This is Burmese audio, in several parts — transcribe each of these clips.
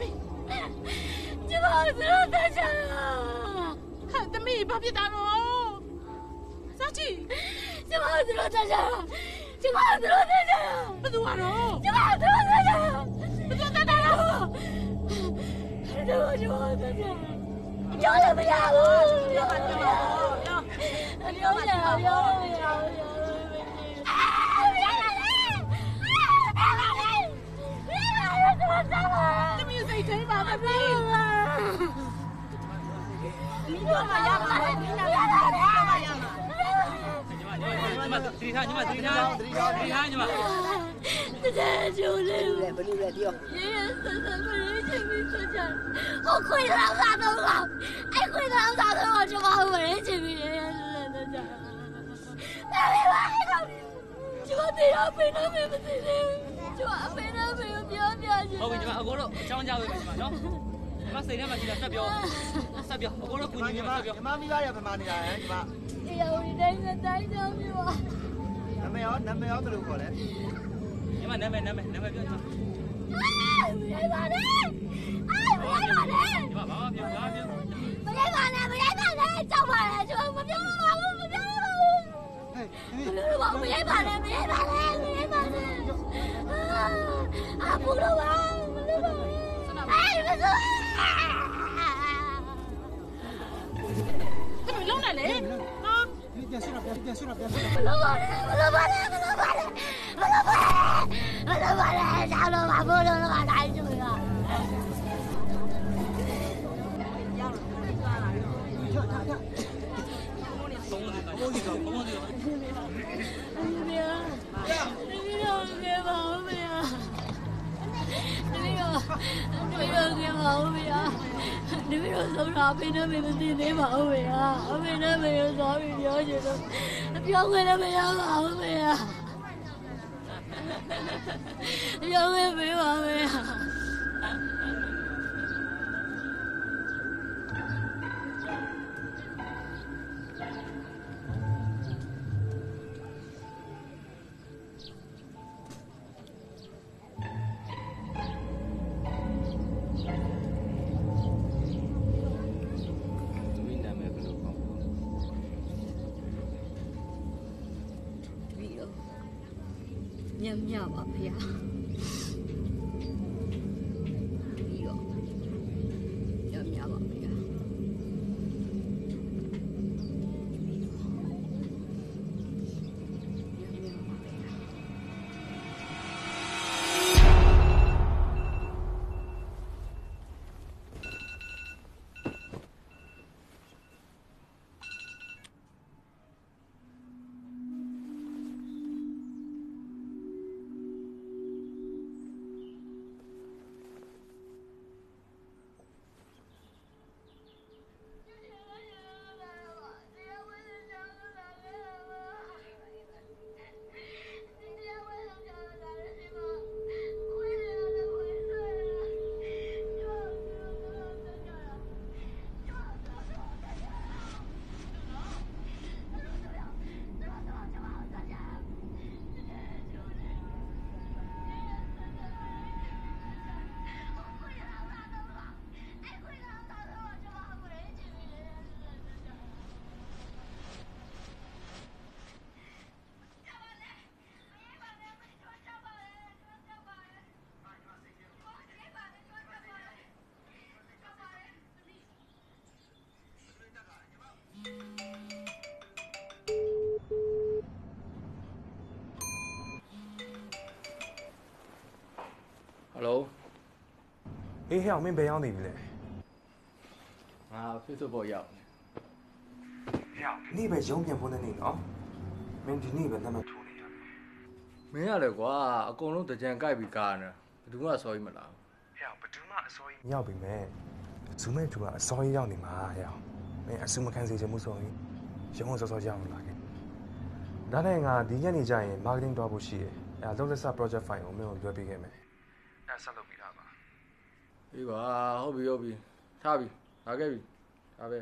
你把我子扔在家了，看他没把皮打落，咋去？你把我子扔在家了，你把我子扔在家了，不是完了？你把我子扔在家了，不是在打了？是这么就完了吗？你叫什么呀？你叫什么？你叫什么？你叫什么？啊！别打了！啊！别打了！别打了！怎么怎么？可以把他弄了。你干嘛呀？你干嘛呀？你干嘛呀？你干嘛？你干嘛？你干嘛？你干嘛？你干？你干？你干？你干嘛？你干嘛？你干嘛？你干嘛？你干嘛？你干嘛？你干嘛？你干嘛？你干嘛？你干嘛？你干嘛？你干嘛？你干嘛？你干嘛？你干嘛？你干嘛？你干嘛？你？ တို့အဖေနဲ့ဖေကိုပြောပြချင်ဟုတ်ပြီညီမအကိုတို့အချောင်းကြပေးမယ်ညီမနော်ညီမစိတ်ထဲမှာရှိတာဆက်ပြောဆက်ပြောအကိုတို့ကူညီညီမဆက်ပြောညီမမိသားရဗမာနေတာဟဲ့ညီမအေးရောဒီတိုင်းနဲ့တိုင်းကြောင်းပြောနာမည်ရောနာမည်ရောဘယ်လိုခေါ်လဲညီမနာမည်နာမည်နာမည်ပြောချင်မရိုက်ပါနဲ့အေးမရိုက်ပါနဲ့ညီမဘာမှပြောဘာမှပြောမရိုက်ပါနဲ့မရိုက်ပါနဲ့ကြောက်ပါလေကျွန်တော်မပြောပါဘူးမပြော 不能跑，不要跑嘞，不要跑嘞，不要跑嘞，啊！啊不能跑，不能跑，哎，不能跑！怎么又来了？啊！别说了，别说了，别说了，别说了！嘞，不能跑嘞，不能跑嘞，不能跑嘞，不能跑嘞！打龙马，不能打龙马， င်ပါဦးဗျာတမီးတော့ဆုံးတာအဖေနဲ့မေမသိသေးပါဦးဗျာအဖေနဲ့မေကိုသွားပြီးပြောချင်တော့ပြောခွင့်လည်းမရပါဘူးဗျာပြောခွင့်ပေးပါဗျာ ညံ့ညပါဗျာ အေးဟဲ့အောင်မင်းဘယ်ရောက်နေပြီလဲငါ Facebook ပေါ်ရောက်နေ့ပဲရုံးပြန်ဖို့နေနေနော်မင်းဒီနေ့ပဲလက်မထိုးနေရမယ်မင်းရတယ်ကွာအကုန်လုံးတကြံကြိုက်ပြီးကားနေဘယ်သူမှစောကြီးမလားဟဲ့အောင်ဘယ်သူမှအစောကြီးရောက်ပြီမဲ့ဇူးမဲ့သူကအစောကြီးရောက်နေမှာဟဲ့အောင်မင်းအဆူမခံစေချင်မှုဆိုရင်ရုံးစောစောရောက်လာခဲ့ဒါနဲ့ငါဒီညနေကျရင် marketing တော့ဖို့ရှိတယ်အဲလုံးလက်စ project file ကိုမင်းကိုလွှဲပေးခဲ့မယ်အဲဆက်လု ပ်ပြီးသားပါအေးပါဟုတ်ပြီဟုတ်ပြီထားပြီလာခဲ့ပြီဒါပဲ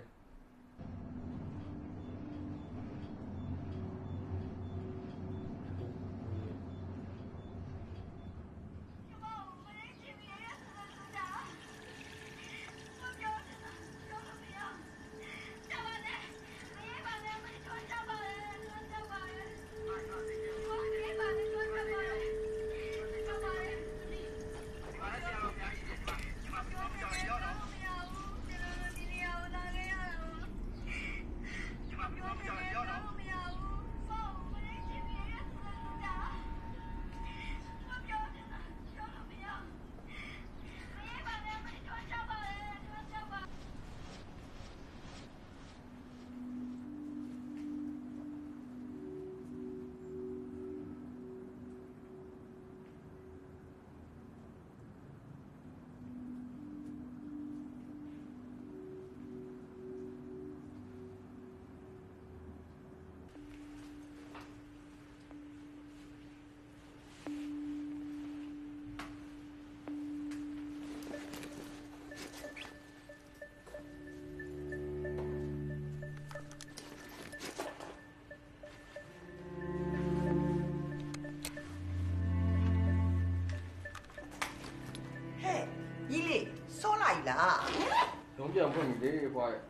လုံးပြန်ဖွင့်ပြီလေဖွားရဲ့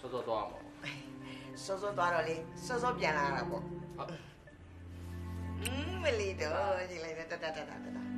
စောစောသွားအောင်စောစောသွားတော့လေစောစောပြန်လာတာပေါ့อืมမလီတော့ကြီးလိုက်တတတတတတ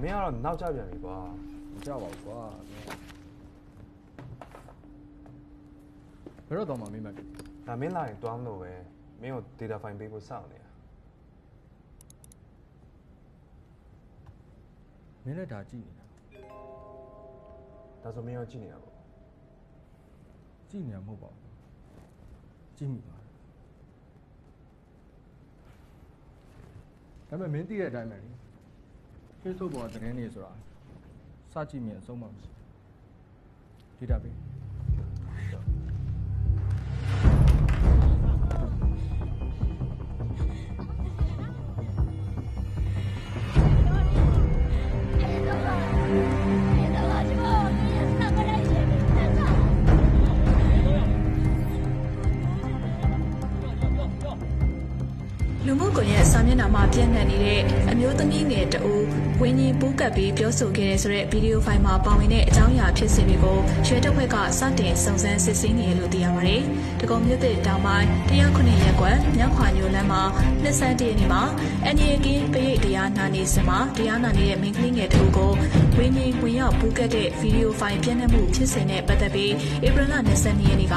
အောင်မင်းကတော့နောက်ကျပြန်ပြီကွာမကြောက်ပါဘူးကွာဘယ်တော့တော့မှမင်းမပြီဒါမင်းလာရင်တွားမလို့ပဲမင်းကို data file ပေးဖို့စောင့်နေတာမင်းလည်းဒါကြည့်နေတာဒါဆိုမင်းရောကြည့်နေတာပေါ့ကြည့်နေတာမဟုတ်ပါဘူးကြည့်မိပါတယ်ဒါပေမဲ့မင်းသိတဲ့အတိုင်းပဲလေ Facebook ပေါ်ကသတင်းတွေဆိုတာစကြည့်မြင်အဆုံးမှမရှိဘူး န်ရက်စာမျက်နှာမှာပြန့်နှံ့နေတဲ့အမျိုးသမီးငယ်တဦးဝင်းကြီးပူးကပ်ပြီးပြောဆိုခဲ့တဲ့ဆိုတဲ့ဗီဒီယိုဖိုင်မှာပါဝင်တဲ့အကြောင်းအရာဖြစ်စဉ်တွေကိုရွှေတပ်ဖွဲ့ကစတင်စုံစမ်းစစ်ဆေးနေတယ်လို့သိရပါတယ်။တကုံမြို့သစ်တောင်ပိုင်းတရားခုနှစ်ရက်ကွယ်မြောက်ခွာညိုလမ်းမှာနှစ်ဆန်းတရနေ့မှာအန်ရီကင်းပရိတ်တရားနာနေစမှာတရားနာနေတဲ့မိန်းကလေးငယ်တဦးကိုဝင်းကြီးဝင်ရောက်ပူးကပ်တဲ့ဗီဒီယိုဖိုင်ပြန့်နှံ့မှုဖြစ်စဉ်နဲ့ပတ်သက်ပြီးဧပြီလ22ရက်နေ့က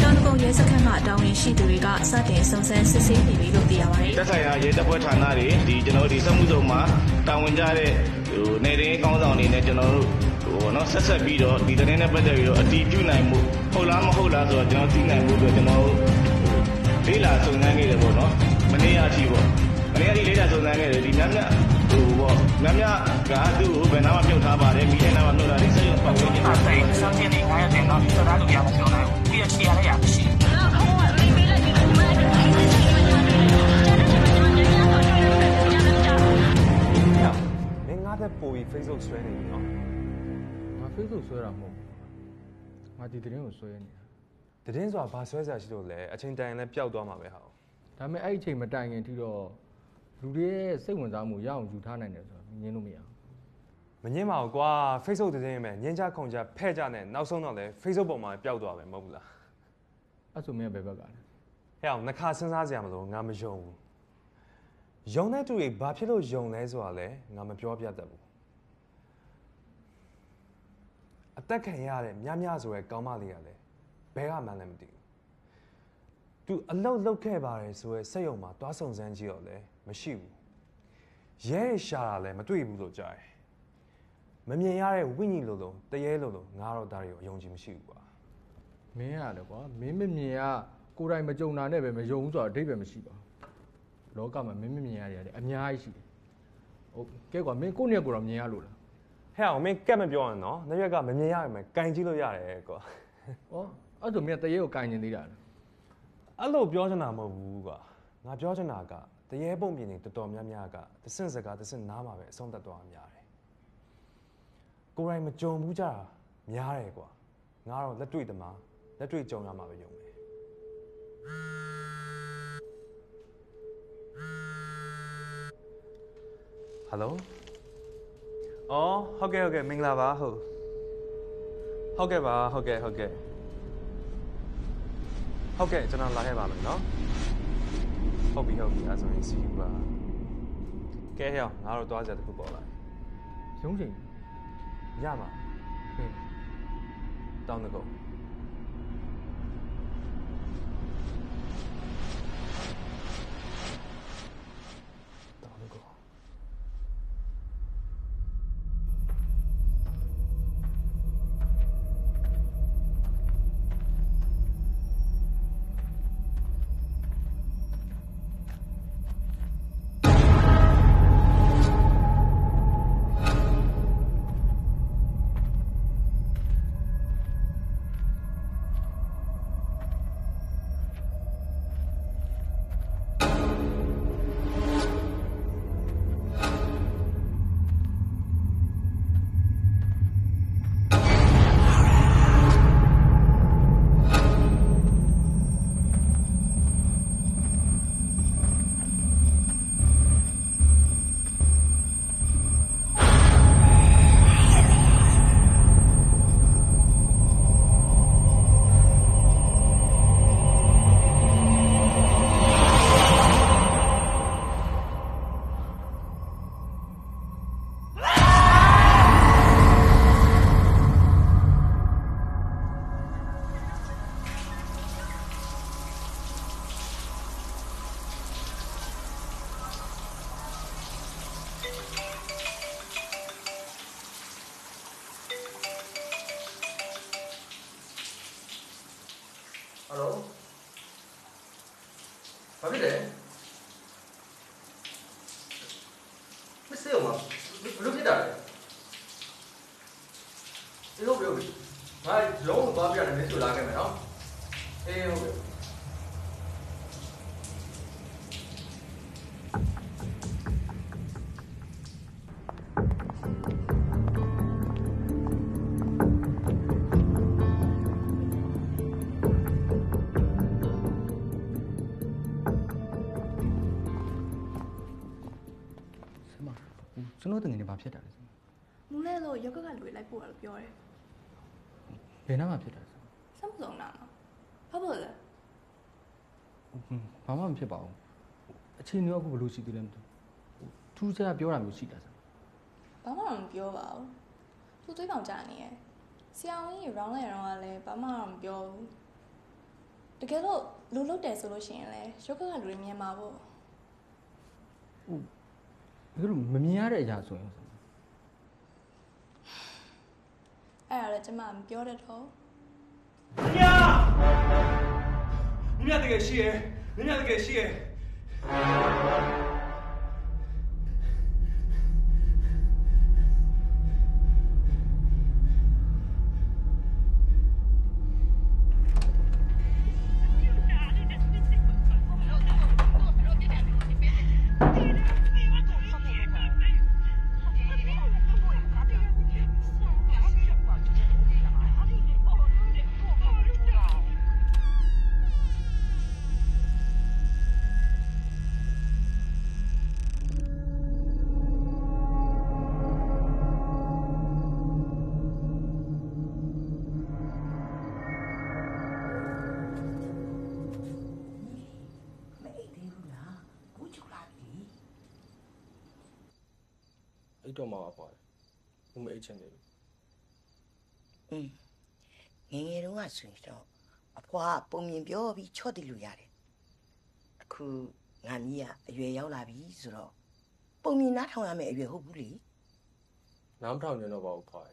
တောင်တကုံ ရဲစခန်းကတာဝန်ရှိသူတွေကစတင်စုံစမ်းစစ်ဆေးနေပြီလို့သိရပါတယ်။တက်ဆိုင်ရာရဲတပ်ဖွဲ့ဌာနတွေဒီကျွန်တော်တို့ဒီစက်မှုဆောင်မှာတာဝန်ကြတဲ့ဟိုနေရင်းကောင်းဆောင်တွေနဲ့ကျွန်တော်တို့ဟိုနော်ဆက်ဆက်ပြီးတော့ဒီတင်းနဲ့ပတ်သက်ပြီးတော့အတီးပြုနိုင်မှုဟုတ်လားမဟုတ်လားဆိုတော့ကျွန်တော်သိနိုင်မှုအတွက်ကျွန်တော်တို့လေးလာစုံစမ်းနေတယ်ပေါ့နော်။မနေ့ကရှိပေါ့။မနေ့ကဒီလေးလာစုံစမ်းနေတယ်ဒီများများဟိုပေါ့များများကသူ့ကိုဘယ်နာမှပြုတ်ထားပါတယ်မိတဲ့နာမှနှုတ်တာတွေဆက်ရောက်ပတ်ဝန်းကျင်မှာဆိုင်ဆောင်ကျင်နေငါရဲ့တင်တော့ဆိုတာလို့ရမပြောနိုင်ဘူး။ပြီးရချရရရှိ ပို့ပြီး Facebook ဆွဲနေပြီနော်ငါ Facebook ဆွဲတာမဟုတ်ဘူးငါဒီသတင်းကိုဆွဲနေတာတည်င်းဆိုတာဘာဆွဲစရာရှိလို့လဲအချိန်တိုင်လည်းပျောက်သွားမှာပဲဟာဒါပေမဲ့အဲ့ဒီအချိန်မတိုင်ခင်ထိတော့လူတွေရဲ့စိတ်ဝင်စားမှုရအောင်ယူထားနိုင်တယ်ဆိုတော့ငင်းလို့မရဘူးမငင်းပါဘူးကွာ Facebook တည်င်းပဲညင်းချခုန်ချဖဲ့ကြနဲ့နောက်ဆုံးတော့လဲ Facebook ပေါ်မှာပျောက်သွားပဲမဟုတ်ဘူးလားအဲ့ဆိုမင်းကဘယ်ဘက်ကလဲဟဲ့အောင်နှစ်ခါစဉ်းစားကြရမလို့ငါမယုံဘူးယုံတဲ့သူတွေဘာဖြစ်လို့ယုံလဲဆိုတာလဲငါမပြောပြတတ်ဘူး အသက်ခံရတဲ့မြမြဆိုရဲကောင်းမလေးကလည်းဘဲကမှန်းလည်းမသိဘူးသူအလုတ်လုတ်ခဲ့ပါတယ်ဆိုရဲစက်ရုံမှာတွားဆုံစမ်းကြည့်တော့လဲမရှိဘူးရဲရရှာတာလည်းမတွေ့ဘူးလို့ကြားတယ်မမြင်ရတဲ့ဝိညာဉ်လိုလိုတရေလိုလိုငါတော့ဒါတွေကိုယုံကြည်မရှိဘူးကွာမင်းရတယ်ကွာမင်းမမြင်ကကိုယ်တိုင်မကြုံတာနဲ့ပဲမယုံဘူးဆိုတော့အဓိပ္ပာယ်မရှိပါဘူးလောကမှာမင်းမမြင်ရတဲ့အများကြီးရှိတယ်ဟုတ်ကဲကွာမင်းကိုယ့်နဲ့ကိုယ်တော့မြင်ရလို့လား ဟဲ့အောင်မင်းကက်မပြောရင်နော်နှစ်ရက်ကမမြင်ရရင်ကင်ကြည့်လို့ရတယ်ကွာဩအဲ့ဆိုမင်းကတရေကိုကင်နေသေးတာလားအဲ့လိုပြောချင်တာမဟုတ်ဘူးကွာငါပြောချင်တာကတရေပုံပြင်နေတော်တော်များများကတဆင့်စကားတဆင့်နားမှာပဲအဆုံးသတ်သွားများတယ်ကိုယ်တိုင်မကြုံဘူးကြတာများတယ်ကွာငါတော့လက်တွေ့သမားလက်တွေ့ကြုံရမှာပဲယုံတယ်ဟယ်လို အော်ဟုတ်ကဲ့ဟုတ်ကဲ့မင်္ဂလာပါဟုတ်ဟုတ်ကဲ့ပါဟုတ်ကဲ့ဟုတ်ကဲ့ဟုတ်ကဲ့ကျွန်တော်လာခဲ့ပါမယ်နော်ဟုတ်ပြီဟုတ်ပြီအဲဆိုရင်စီပါကဲဟဲ့အောင်ငါတို့သွားကြတစ်ခုပေါ်လာရုံးချိန်ရမှာဟဲ့တောင်းတကုတ်တော သွားပြရတယ်မင်းဆိုလာခဲ့မယ်နော်အေးဟုတ်ကဲ့ဆမကျွန်တော်တငယ်နေဘာဖြစ်တာလဲဆမမူလဲလို့ယောဂကလူတွေလိုက်ပို့တာလို့ပြောတယ် ဘယ်နာမှဖြစ်တာလဲဆမစမ်းမစုံတာနော်ဘာလို့လဲဘာမှမဖြစ်ပါဘူးအချိန်ရောအခုဘယ်လိုရှိသေးလဲမသိဘူးထူးခြားပြောတာမျိုးရှိတာဆမဘာမှတော့မပြောပါဘူးသူသွေးကောင်ကြာနေရယ်ဆရာဝန်ကြီး round လိုက်ရောကလည်းဘာမှတော့မပြောဘူးတကယ်လို့လူလုတ်တယ်ဆိုလို့ရှိရင်လည်းယောဂကလူတွေမြင်မှာပေါ့ဘယ်လိုမမြင်ရတဲ့အရာဆိုရင်ဆမ အဲ့ဒါလည်းကျမမပြောတတ်တော့မြမြတကယ်ရှိရယ်မြမြတကယ်ရှိရ တော့မှပါပါတယ်ဘုမအိတ်ချင်တယ်อืมငယ်ငယ်တုန်းကဆိုရင်တော့အဖွားကပုံမြင်ပြောပြီးချော့တည်လို့ရတယ်အခုငါမီးကအရွယ်ရောက်လာပြီဆိုတော့ပုံမြင်နားထောင်ရမယ်အရွယ်ဟုတ်ဘူးလေနားမထောင်ကျင်တော့ပါဘူးဖွား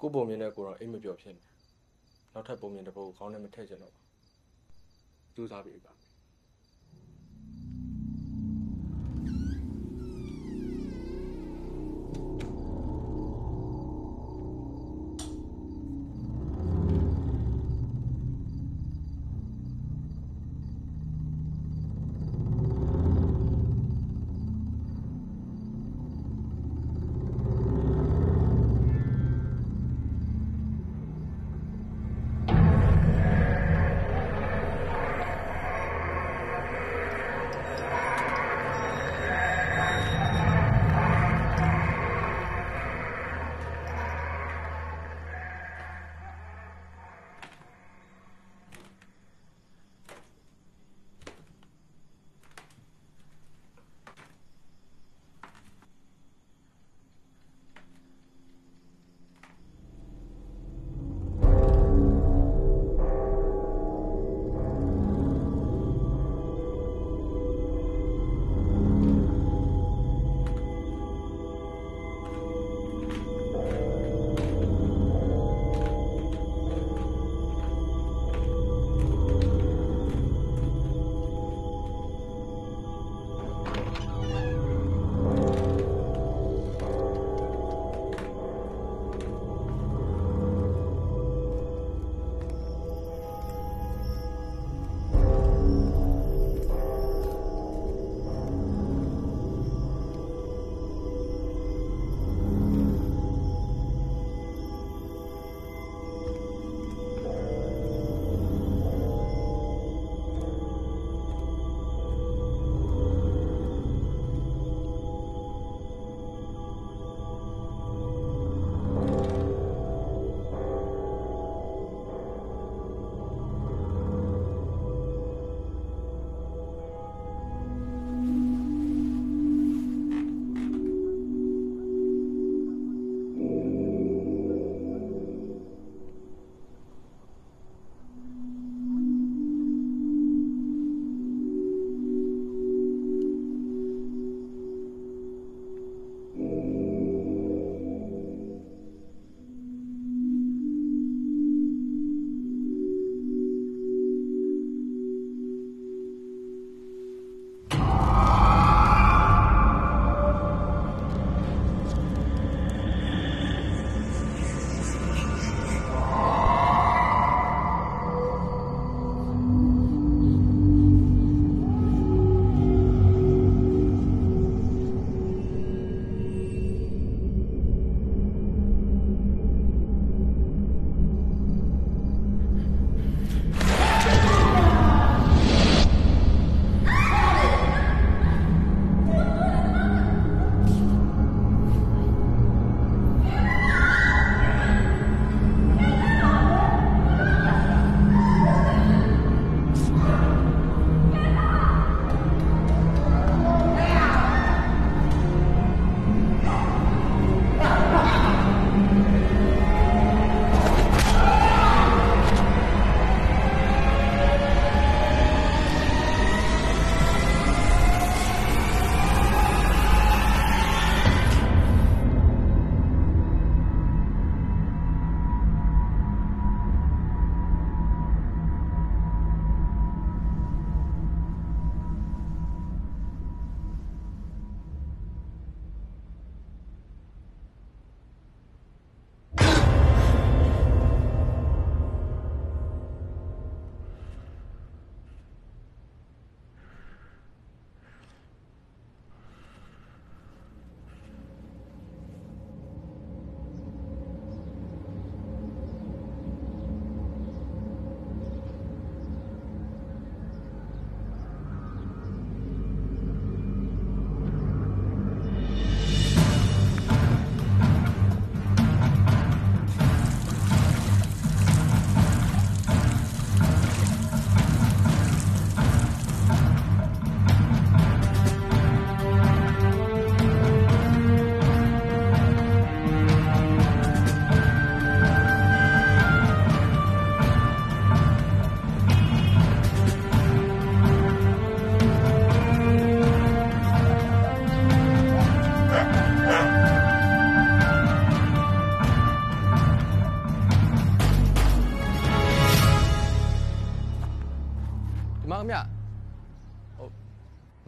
ကိုပုံမြင်တဲ့ကိုတော့အိတ်မပြောဖြစ်နေနောက်ထပ်ပုံမြင်တစ်ပုဒ်ခေါင်းနဲ့မထည့်ချင်တော့ပါစူးစမ်းပြီးပါ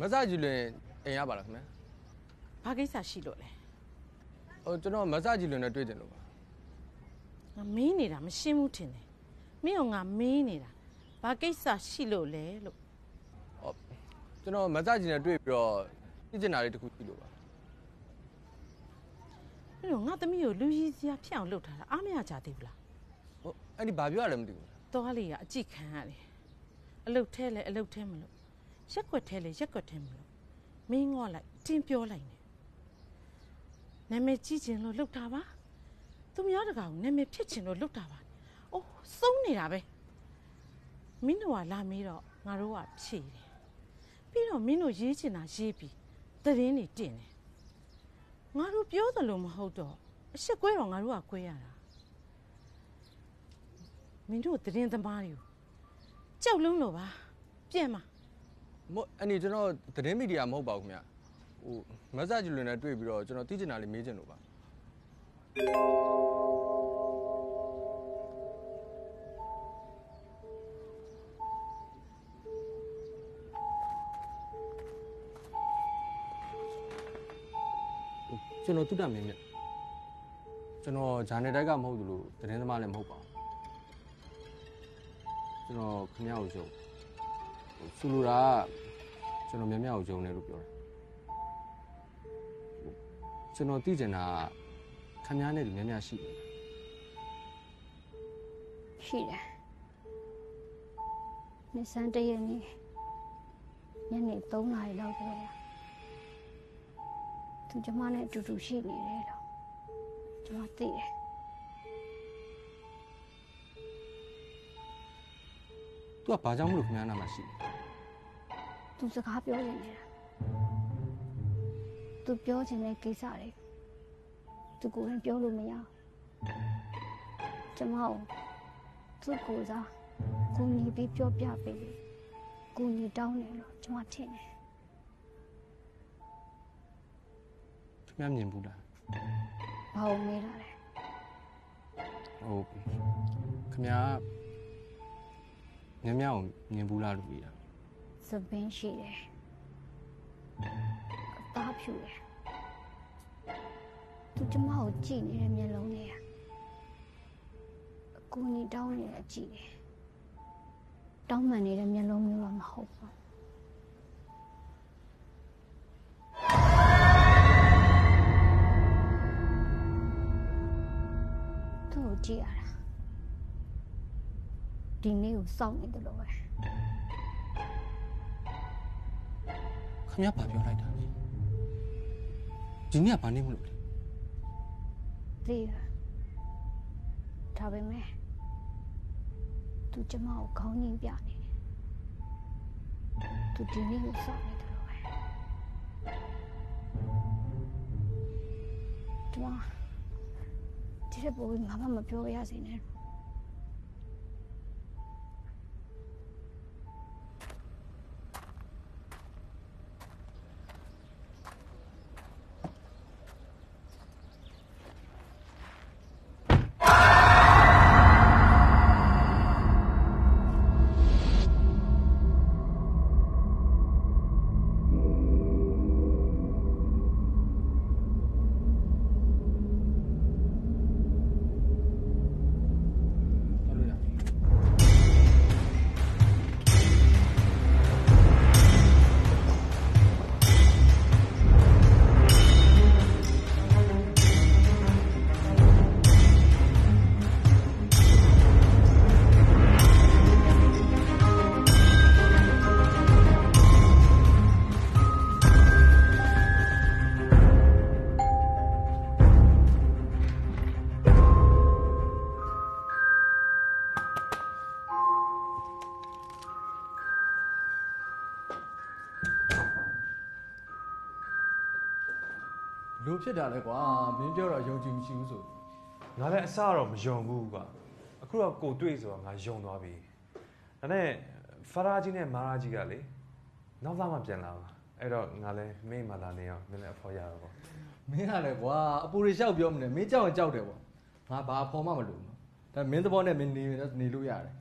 မဆကြည်လွင်အိမ်ရပါလားခင်ဗျာဘာကိစ္စရှိလို့လဲဟိုကျွန်တော်မဆကြည်လွင်နဲ့တွေ့ကြလို့ပါငါမင်းနေတာမရှင်းဘူးထင်တယ်မင်းကငါမင်းနေတာဘာကိစ္စရှိလို့လဲလို့ကျွန်တော်မဆကြည်နဲ့တွေ့ပြီးတော့သိကျင်တာလေးတစ်ခုရှိလို့ပါမင်းတို့ငါသမီးကိုလူကြီးစရာဖြစ်အောင်လုပ်ထားတာအားမရကြသေးဘူးလားဟိုအဲ့ဒီဘာပြောရလဲမသိဘူးသွားလေကအကြည့်ခံရတယ်အလုတ်ထဲလဲအလုတ်ထဲမလို့ ရက်ွက်ထဲလဲရက်ွက်ထဲမလို့မင်းငေါ့လိုက်တင်းပြောလိုက်နေနာမည်ကြီးချင်လို့လုပ်တာပါသူများတကောင်နာမည်ဖြစ်ချင်လို့လုပ်တာပါအိုးစုံးနေတာပဲမင်းတို့ကလာမေးတော့ငါတို့ကဖြေတယ်ပြီးတော့မင်းတို့ရေးချင်တာရေးပြီးသတင်းတွေတင်တယ်ငါတို့ပြောသလိုမဟုတ်တော့အရှက်ကွဲတော့ငါတို့ကကွဲရတာမင်းတို့သတင်းသမားတွေကိုကြောက်လုံးလို့ပါပြန်ပါ မဟုတ်အဲ့ဒီကျွန်တော်သတင်းမီဒီယာမဟုတ်ပါဘူးခင်ဗျာဟိုမဆကြည်လွင်နဲ့တွေ့ပြီးတော့ကျွန်တော်သိကျင်တာလေးမေးချင်လို့ပါကျွန်တော်တုတ္တမင်းမြတ်ကျွန်တော်ဂျာနယ်တိုက်ကမဟုတ်ဘူးလို့သတင်းသမားလည်းမဟုတ်ပါဘူးကျွန်တော်ခင်ဗျားကိုယုံဟို ဆူလိုတာကကျွန်တော်မြတ်မြတ်ကိုယုံတယ်လို့ပြောတယ်ဟိုကျွန်တော်သိကျင်တာကခင်ဗျားနဲ့ဒီမြတ်မြတ်ရှိတယ်ရှိတယ်နေစမ်းတရက်နေ့ညနေ3နာရီလောက်တည်းသူကျမနဲ့အတူတူရှိနေတယ်လို့ကျမသိတယ် သူကဘာကြောင့်မလို့ခင်ဗျားနာမှာရှိလဲသူစကားပြောနေနေတာသူပြောချင်တဲ့ကိစ္စတွေသူကိုယ်တိုင်ပြောလို့မရဘူးကျမကိုသူ့ကိုယ်စားကိုညီပြီးပြောပြပေးတယ်ကိုညီတောင်းတယ်လို့ကျမထင်တယ်ခင်ဗျားမြင်ဘူးလားဘာလို့မေးလာလဲဟိုခင်ဗျား မြတ်မြတ်ကိုမြင်ဘူးလားလို့ပြီးတာသပင်းရှိတယ်အသားဖြူတယ်သူကျမကိုကြည့်နေတဲ့မျက်လုံးတွေကအကူညီတောင်းနေတဲ့အကြည့်တယ်တောင်းမှန်နေတဲ့မျက်လုံးမျိုးတော့မဟုတ်ဘူးသူ့ကိုကြည့်ရတာ ဒီနေ့ကိုစောင့်နေတယ်လို့ပဲခင်ဗျားဘာပြောလိုက်တာလဲဒီနေ့ကဘာနေမလို့လဲသိရဒါပေမဲ့သူကျမကိုခေါင်းငင်းပြနေတယ်သူဒီနေ့ကိုစောင့်နေတယ်လို့ပဲကျမဒီရက်ပေါ်မှာမမပြောရစေနဲ့ ဖြစ်တာလဲကွာမင်းပြောတော့ယုံကြည်မရှိဘူးဆိုငါလည်းအစတော့မယုံဘူးကွာအခုတော့ကိုတွေ့ဆိုတော့ငါယုံသွားပြီဒါနဲ့ဖာရာကြီးနဲ့မာရာကြီးကလေနောက်သားမှပြန်လာပါအဲ့တော့ငါလည်းမိမလာနေအောင်မင်းလည်းအဖော်ရတော့ပေါ့မင်းကလည်းကွာအပူတွေလျှောက်ပြောမနေမင်းကြောက်ရင်ကြောက်တယ်ပေါ့ငါဘာဖော်မှမလို့နော်ဒါမင်းသဘောနဲ့မင်းနေနေလို့ရတယ်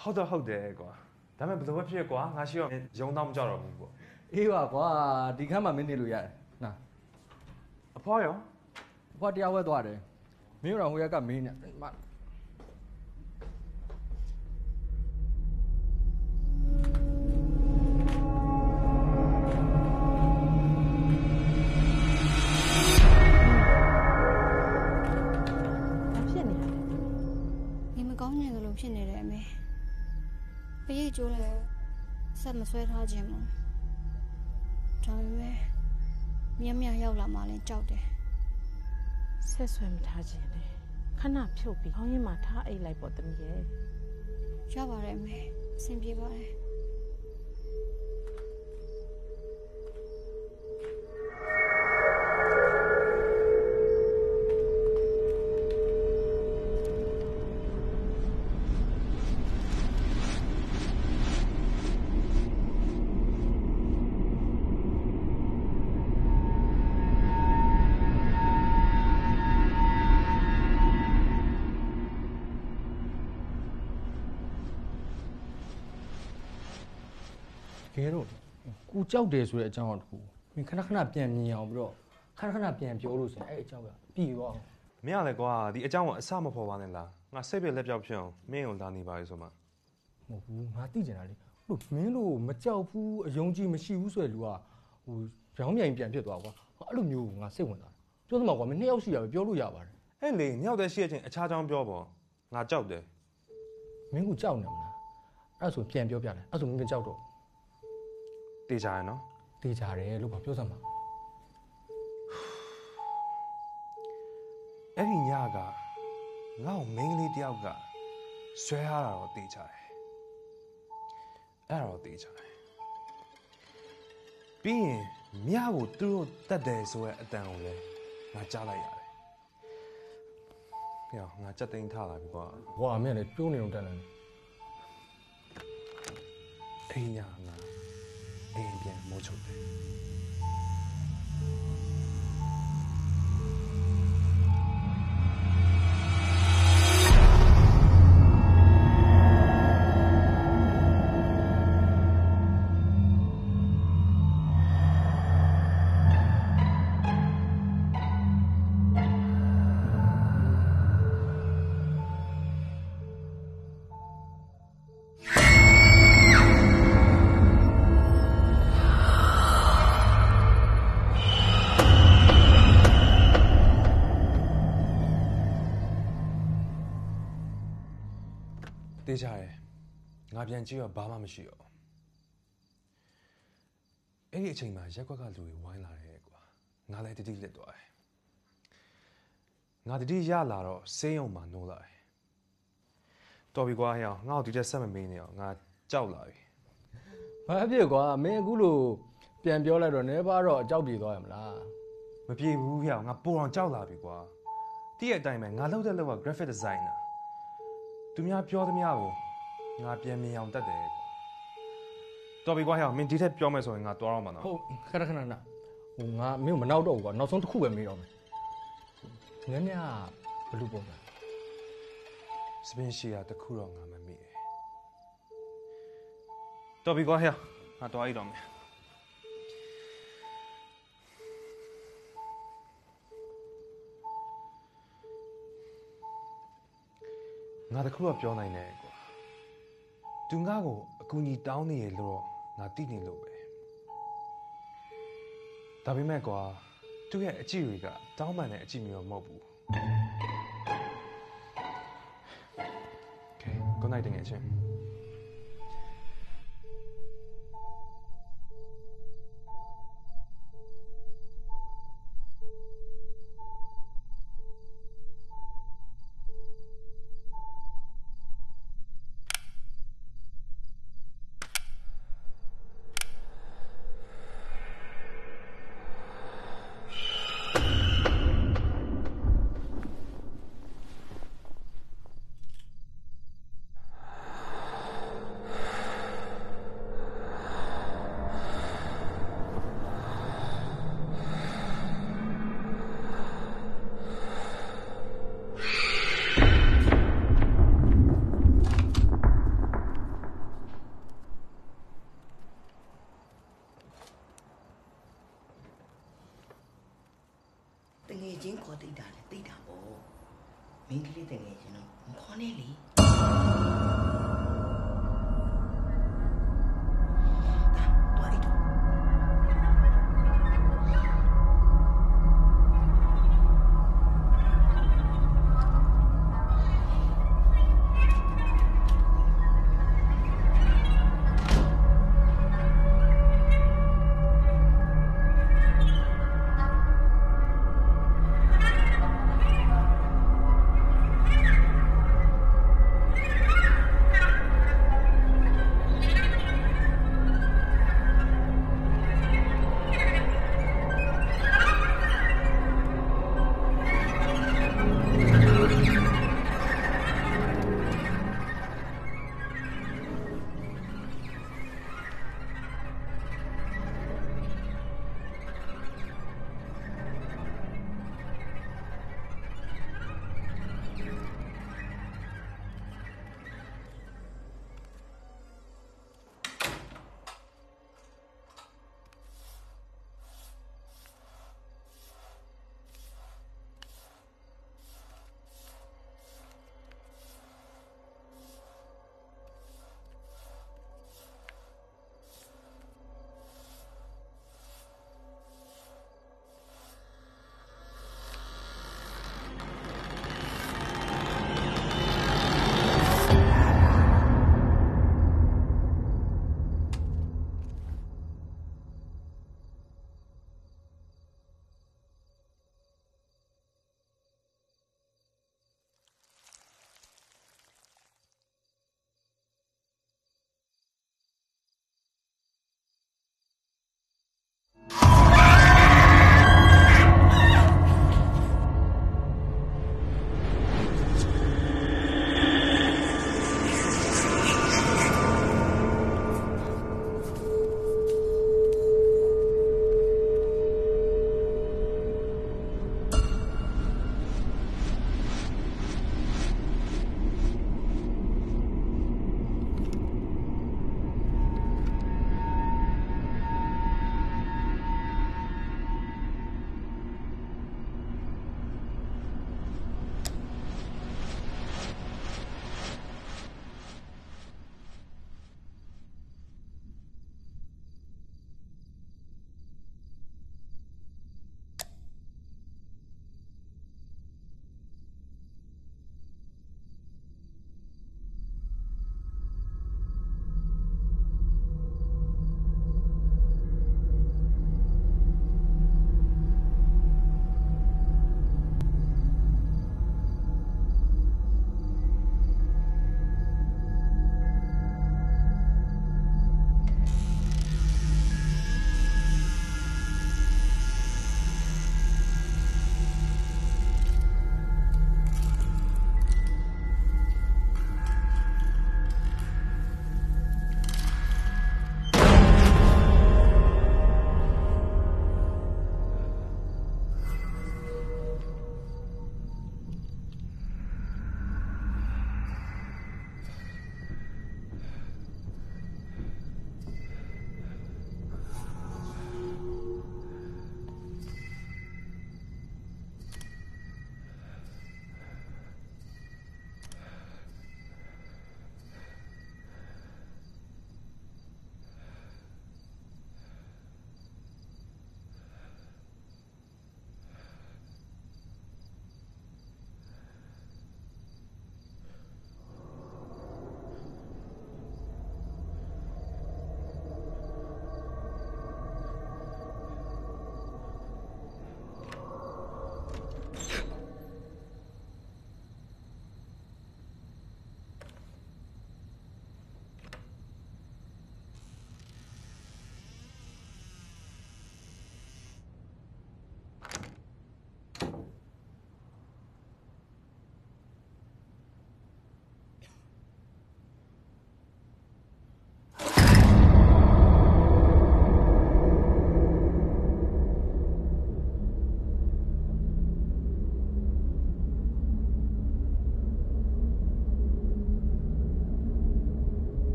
ဟုတ်တော့ဟုတ်တယ်ကွာဒါပေမဲ့ဘယ်လိုပဲဖြစ်ကွာငါရှိတော့ယုံတော့မကြတော့ဘူးပေါ့အအေးပါကွာဒီခန်းမှာမင်းနေလို့ရတယ်နာအ ဖွားရောအဖွားတရားဝဲသွားတယ်မင်းတို့တော့ဟိုရက်ကမင်းနဲ့မဘာဖြစ်နေလဲနေမကောင်းနေသလိုဖြစ်နေတယ်အမေပရိတ်ကျိုးလဲဆက်မဆွဲထားခြင်းမို့ဒါပေမဲ့ မြတ်မြတ်ရောက်လာမှလည်းကြောက်တယ်ဆက်ဆွဲမထားခြင်းနဲ့ခဏဖြုတ်ပြီးခေါင်းရင်းမှာထားအိတ်လိုက်ပေါ့တမီးရဲ့ရပါတယ်အမေအဆင်ပြေပါတယ် ကဲတော့ကိုကြောက်တယ်ဆိုတဲ့အကြောင်းအတစ်ခုမင်းခဏခဏပြန်မြင်အောင်ပြီးတော့ခဏခဏပြန်ပြောလို့ဆိုရင်အဲ့အကြောင်းကပြီးသွားအောင်မင်းကလည်းကွာဒီအကြောင်းကအစမဖော်ပါနဲ့လားငါစိတ်ပြလက်ပြောက်ဖြစ်အောင်မင်းကိုလာနေပါလေဆိုမှမဟုတ်ဘူးငါသိကျင်တာလေဟိုမင်းတို့မကြောက်ဘူးအယုံကြည်မရှိဘူးဆိုတဲ့လူကဟိုရောင်းမြိုင်ပြန်ဖြစ်သွားကွာအဲ့လိုမျိုးငါစိတ်ဝင်စားတယ်ပြောသမှာကွာမင်းနှစ်ယောက်ရှိရပဲပြောလို့ရပါတယ်အဲ့လေညောက်တဲ့ရှိရချင်းအခြားကြောင်းပြောပေါ့ငါကြောက်တယ်မင်းကကြောက်နေမလားအဲ့ဒါဆိုပြန်ပြောပြတယ်အဲ့ဒါဆိုမင်းမကြောက်တော့ တေချာရနော်တေးကြတယ်လို့ပါပြောစမ်းပါအဲ့ဒီညကငါ့ကိုမိန်းကလေးတယောက်ကဆွဲရတာတော့တေချာတယ်အဲ့ဒါတော့တေချာတယ်ပြီးရင်မြကိုသူတို့တတ်တယ်ဆိုရဲအတန်ကိုလည်းငါကြားလိုက်ရတယ်ပြောငါစက်သိမ်းထားလာပြီကွာဟွာမင်းလည်းပြုံးနေတော့တက်နေတယ်အိမ်ညာငါ အိမ်ပြ တယ်တေးချတယ်ငါပြန်ကြည့်တော့ဘာမှမရှိတော့အဲ့ဒီအချိန်မှာရက်ကွက်ကလူတွေဝိုင်းလာတယ်ကွာငါလည်းတတိလက်သွားတယ်ငါတတိရလာတော့စေးရုံမှာနိုးလာတယ်တော်ပြီကွာဟဲ့အောင်ငါ့ကိုဒီတက်ဆက်မမေးနေအောင်ငါကြောက်လာပြီဘာဖြစ်ကွာမင်းအခုလိုပြန်ပြောလိုက်တော့နေပါတော့အကြောက်ပြေသွားရမလားမပြေဘူးဟဲ့အောင်ငါပိုအောင်ကြောက်လာပြီကွာတည့်ရဲ့အတိုင်းပဲငါလုပ်တဲ့လောက်က graphic designer သူများပြောသမျှကိုငါပြန်မြင်အောင်တတ်တယ်ကွာတော်ပြီကွာဟဲ့အောင်မင်းဒီထက်ပြောမယ်ဆိုရင်ငါတွားတော့မှာနော်ဟုတ်ခဏခဏနာဟိုငါမင်းကိုမနောက်တော့ဘူးကွာနောက်ဆုံးတစ်ခုပဲမေးတော့မယ်ငန်းမြဘလူပုံစံစပင်ရှိရတစ်ခုတော့ငါမမိတယ်တော်ပြီကွာဟဲ့ငါတွားရတော့မယ် ငါတခုတော့ပြောနိုင်တယ်ကွာသူငါ့ကိုအကူကြီးတောင်းနေရလို့တော့ငါသိနေလို့ပဲဒါပေမဲ့ကွာသူ့ရဲ့အကြည့်တွေကတောင်းပန်တဲ့အကြည့်မျိုးမဟုတ်ဘူး Okay, good night တကယ်ချင်း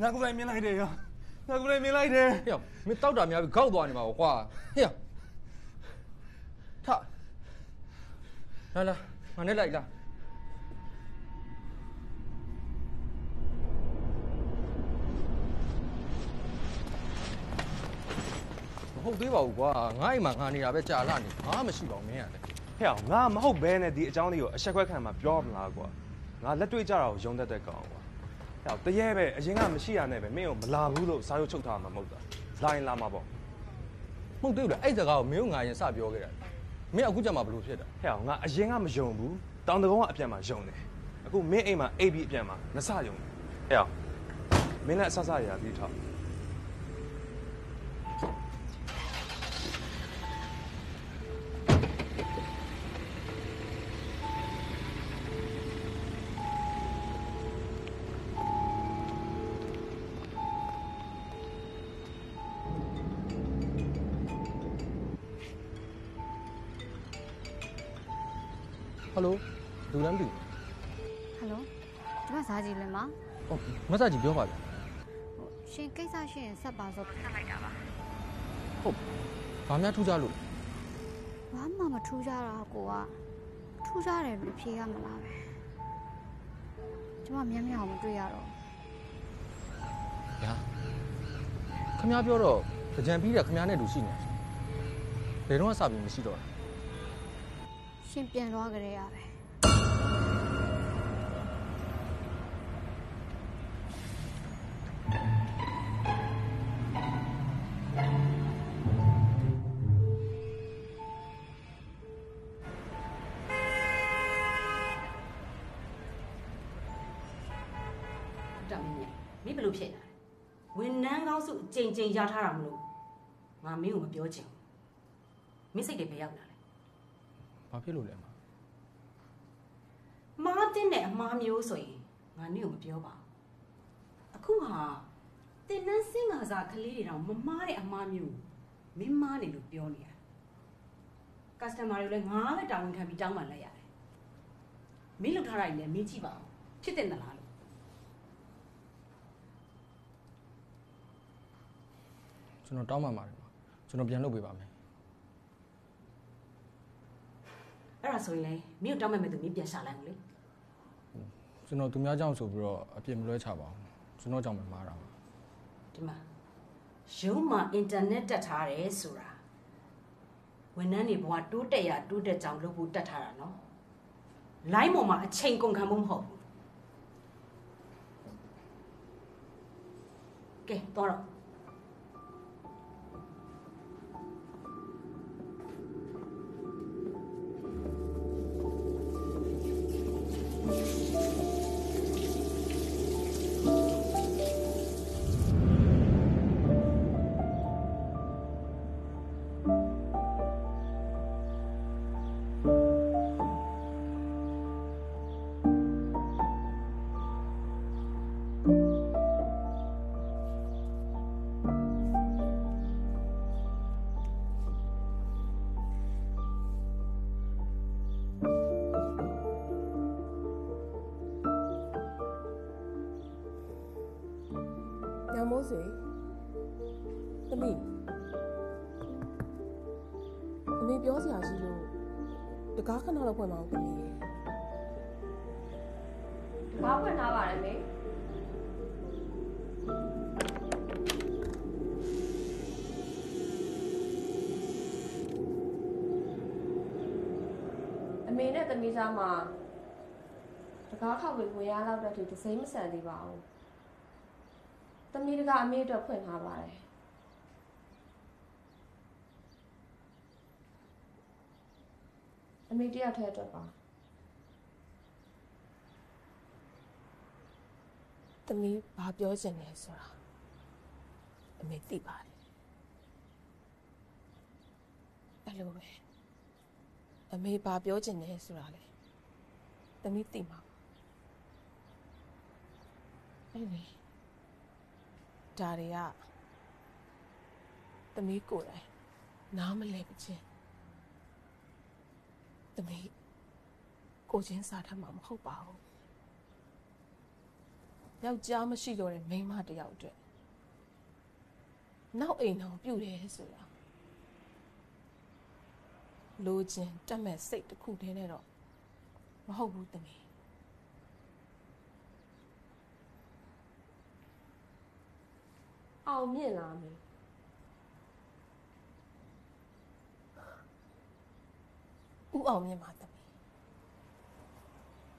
ငါကိုယ်တိုင်မြင်လိုက်တယ်ရောငါကိုယ်တိုင်မြင်လိုက်တယ်ဟေ့မင်းတောက်တာများပြီးခောက်သွားနေမှာကွာဟေ့ထလာလာငါနဲ့လိုက်လာမဟုတ်သေးပါဘူးကွာငါ့အိမ်မှာငါနေတာပဲကြာလာနေဘာမှမရှိပါဘူးမင်းကလည်းဟဲ့အောင်ငါမဟုတ်ဘဲနဲ့ဒီအကြောင်းလေးကိုအဆက်ခွက်ခံမှာပြောမလားကွာငါလက်တွေ့ကြတာကိုယုံတတ်တဲ့ကောင်ကွာ ဟဲ့အောင်တရေပဲအရင်ကမရှိရနဲ့ပဲမင်းကိုမလာဘူးလို့စာရုပ်ချုပ်ထားမှာမဟုတ်တာလာရင်လာမှာပေါ့မဟုတ်သေးဘူးလေအဲ့စကားကိုမင်းကငါရင်စပြောခဲ့တာမင်းအခုကြမှာဘလို့ဖြစ်တာဟဲ့အောင်ငါအရင်ကမယုံဘူးတောင်တကုန်းကအပြန်မှာယုံတယ်အခုမင်းအိမ်မှာအိပ်ပြီးအပြန်မှာမစယုံတယ်ဟဲ့အောင်မင်းလည်းအဆဆရပြီးထောက် ကြည့်လဲမဟုတ်မဆာကြီးပြောပါဗျာရှင်ကိစ္စရှိရင်ဆက်ပါဆိုဖတ်လိုက်တာပါဟုတ်ဘာများထူးကြလို့ဘာမှမထူးကြတာကိုကထူးကြတယ်လို့ဖြေရမလားပဲကျမမျက်မျက်အောင်မတွေ့ရတော့ညာခမ ्या ပြောတော့ကြံပြီးတယ်ခမ ्या နဲ့လူရှိနေတယ်ဘယ်တော့မှစပြီးမရှိတော့တာရှင်ပြန်သွားကြရပဲ စုအကြိမ်ကြိမ်ရထားတာမလို့ငါမင်းကိုမပြောချင်ဘူးမင်းစိတ်တွေဘယ်ရောက်လာလဲဘာဖြစ်လို့လဲမမားတင်တဲ့အမားမျိုးဆိုရင်ငါနင့်ကိုမပြောပါဘူးအခုဟာတင်နန်းစင်္ကာစာကလေးတွေတော့မမားတဲ့အမားမျိုးမင်းမားနေလို့ပြောနေရကစတမာတွေလည်းငါပဲတာဝန်ခံပြီးတောင်းပန်လိုက်ရတယ်မင်းလောက်ထားတာကြီးလည်းမင်းကြည့်ပါဦးဖြစ်တဲ့နလားလို့ ကျွန်တော်တောင်းပန်ပါတယ်မကျွန်တော်ပြန်လုပ်ပေးပါမယ်အဲ့ဒါဆိုရင်လေမင်းကိုတောင်းမဲ့မဲ့သူမင်းပြန်ရှာလိုက်အောင်လေကျွန်တော်သူများကြောင့်ဆိုပြီးတော့အပြစ်မလွဲချပါဘူးကျွန်တော်ကြောင့်ပဲမှားတာပါဒီမှာရုံးမှာအင်တာနက်တက်ထားတယ်ဆိုတာဝန်ထမ်းတွေဘဝတိုးတက်ရတိုးတက်ကြောင်လုပ်ဖို့တက်ထားတာနော်လိုင်းပေါ်မှာအချိန်ကုန်ခံမှုမဟုတ်ဘူးကဲတော့ မိုးဆွေသမီးအမေပြောစရာရှိလို့တကားခဏလောက်ဖွင့်ပါဦးသမီးရေဘာဖွင့်ထားပါလဲမေအမေနဲ့သမီးသားမှာတကားခောက်ပြီးဝင်ရလောက်တဲ့ထိဒစိမ့်မဆန်သေးပါဘူး သမီးတကအမေအတွက်ဖွင့်ထားပါတယ်အမေတယောက်တည်းအတွက်ပါသမီးဘာပြောချင်လဲဆိုတာအမေသိပါတယ်အဲ့လိုပဲအမေဘာပြောချင်လဲဆိုတာလေသမီးသိမှာပါအဲ့လေ ဒါတွေကသမီးကိုယ်တိုင်နားမလဲမချင်းသမီးကိုချင်းစားထမ်းမှာမဟုတ်ပါဘူးယောက်ျားမရှိတော့တဲ့မိန်းမတစ်ယောက်အတွက်နောက်အိမ်တော်ပြုတ်တယ်ဆိုတာလိုချင်တက်မဲ့စိတ်တစ်ခုတည်းနဲ့တော့မဟုတ်ဘူးသမီး အောင်မြင့်လားအမေဦးအောင်မြင့်ပါသမီး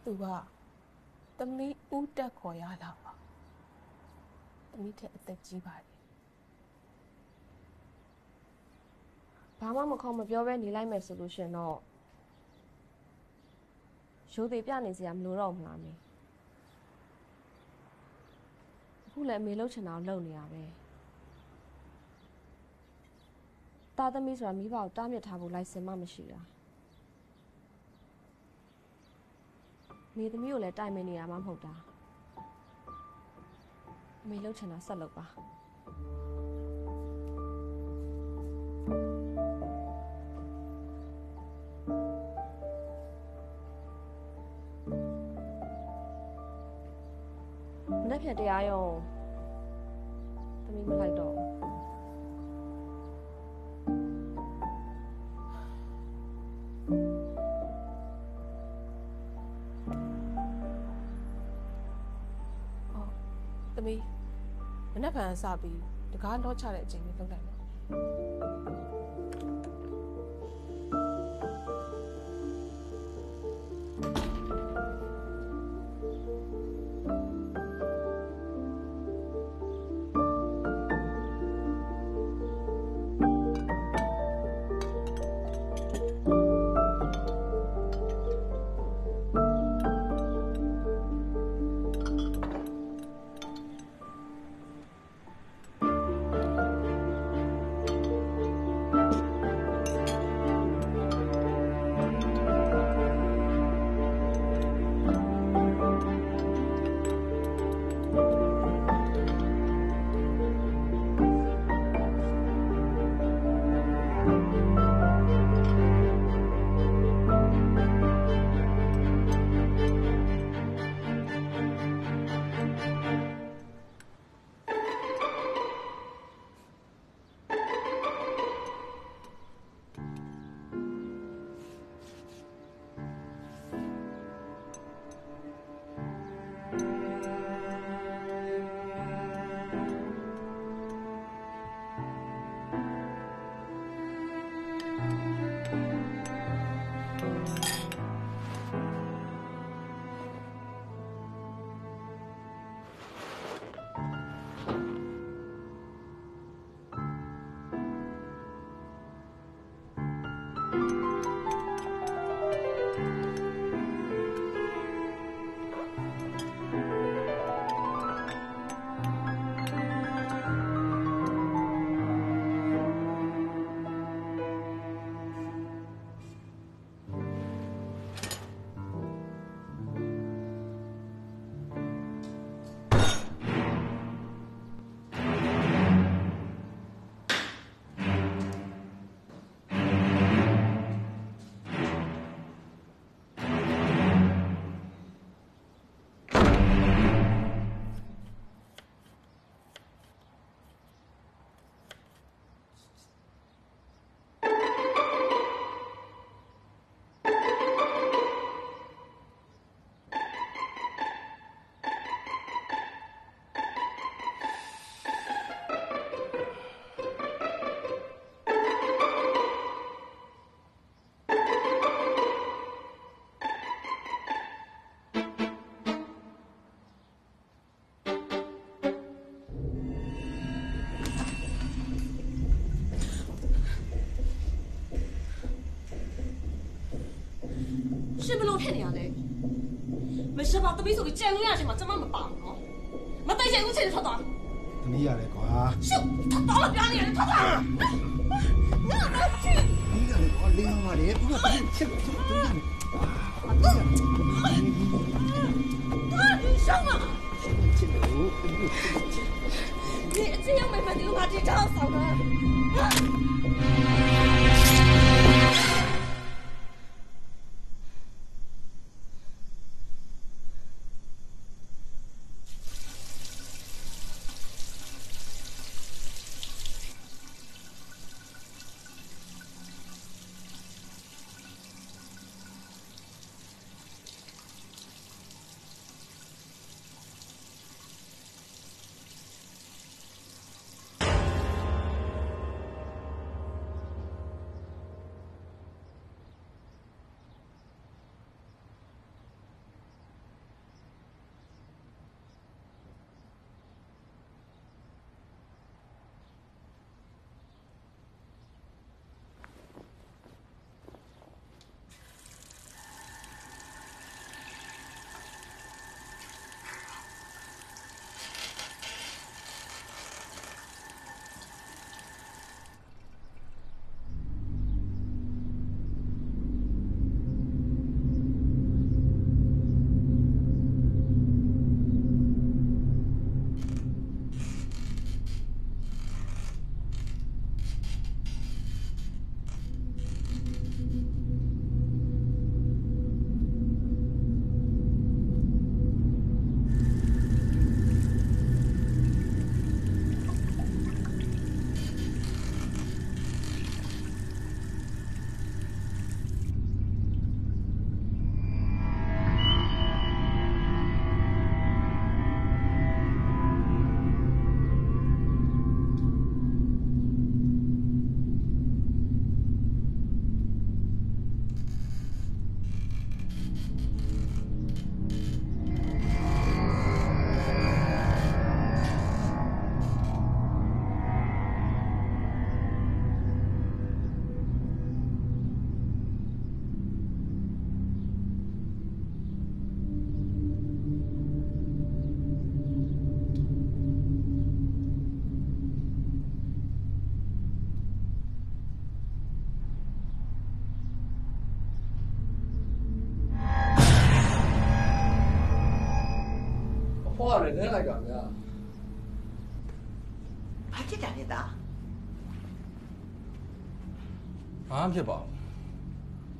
သူကသမီးဦးတက်ခေါ်ရလာပါသမီးတဲ့အသက်ကြီးပါတယ်ဘာမှမခေါ်မပြောပဲနေလိုက်မယ်ဆိုလို့ရှရင်တော့ရိုးသေးပြနေစရာမလိုတော့ဘူးလားအမေ အခုလည်းအမေလှုပ်ချင်တာကိုလှုပ်နေရပဲတာသမီးဆိုတာမိဘကိုတားမြစ်ထားဖို့လိုက်စင်မှမရှိတာမိသမီးကိုလည်းတိုင်မင်နေတာမှမဟုတ်တာအမေလှုပ်ချင်တာဆက်လုပ်ပါမ နေ့ဖြန်တရားရုံးသမီးမလိုက်တော့ဘူးသမီးမနေ့ကစပြီးတကားလောချတဲ့အချိန်လေးလုပ်လိုက်မယ် ရှပါသမီးဆိုပြီးကြံလို့ရ ဖွာလည်းနဲလိုက်တာဗျာဘာဖြစ်တာလဲသားဘာမှဖြစ်ပါဘူး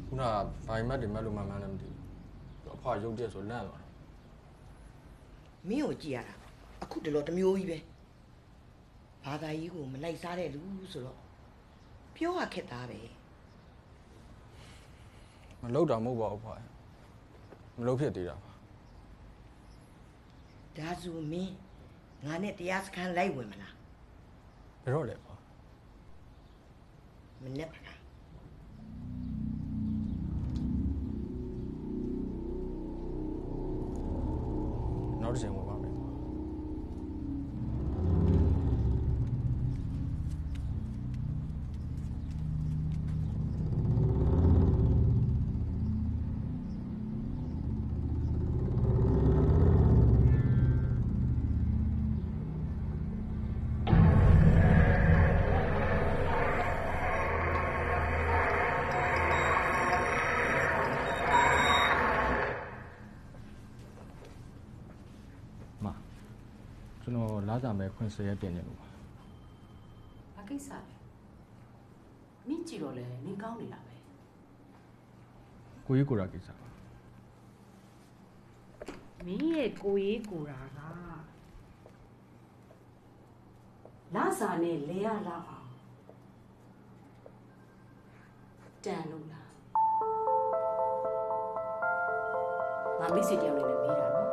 ခုနကဗိုင်မတ်တွေမက်လို့မှမှန်းလည်းမသိဘူးအဖွာရုပ်တရက်ဆိုလန့်သွားမင်းကိုကြည့်ရတာအခုတလောတစ်မျိုးကြီးပဲဘာသာကြီးကိုမလိုက်စားတဲ့လူဆိုတော့ပြောရခက်သားပဲမလောက်တာမဟုတ်ပါဘူးဖွာမလောက်ဖြစ်သေးတာပါ ဒါဆိုမင်းငါနဲ့တရားစခန်းလိုက်ဝင်မလားဘယ်တော့လဲဖွာမနဲ့ပါလားနောက်တစ်ချိန်ဝင်ပါ 10ရက်တင်နေလို့ပါဘာကိစ္စလဲမင်းကြည့်တော့လဲမင်းကောင်းနေတာပဲကိုကြီးကိုရာကိစ္စပါမင်းရဲ့ကိုကြီးကိုရာကလာစာနဲ့လဲရလာအောင်တန်လို့လားငါမိစေတယောက်နေနဲ့ပြီးတာနော်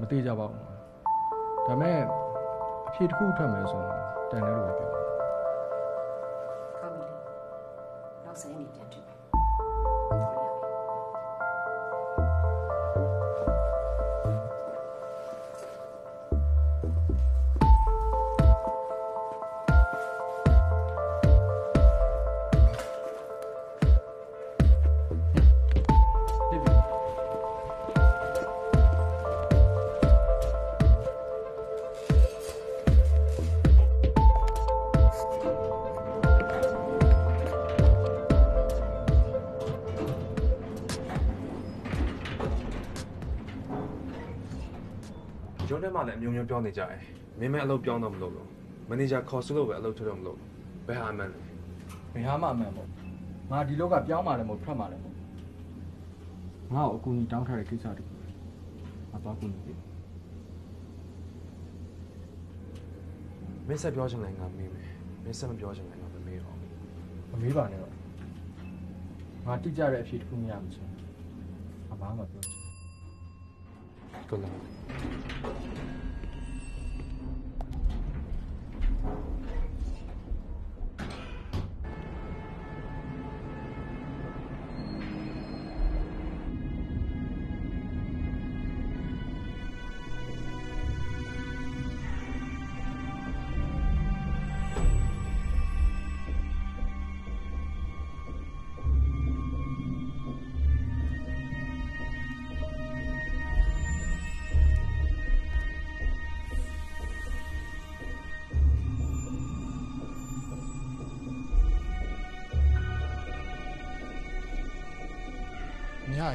မသေးကြပါဘူး ဒါပေမဲ့အဖြေတစ်ခုထွက်မယ်ဆိုရင်တန်တယ်လို့ပဲပြောပါကောင်းပြီလေနောက်ဆိုင်နေပြန် လည်းအမျိုးမျိုးပြောနေကြတယ်မင်းမဲအလုပ်ပြောင်းတော့မလုပ်လို့မန်နေဂျာခေါ်စုလို့ပဲအလုပ်ထွက်တော့မလုပ်လို့ဘယ်ဟာအမှန်လဲဘယ်ဟာမှအမှန်ပေါ့ငါဒီလောက်ကပြောင်းမှလည်းမဟုတ်ထွက်မှလည်းမဟုတ်ငါ့ကိုအကူအညီတောင်းထားတဲ့ကိစ္စတခုပဲငါသွားကူညီပြီမင်းဆက်ပြောချင်တယ်ငါမေးမယ်မင်းဆက်မပြောချင်တယ်ငါမမေးတော့ဘူးမမေးပါနဲ့တော့ငါတိကျတဲ့အဖြေတစ်ခုမရမှချင်းငါဘာမှမပြောချင် Good luck. ည いいね。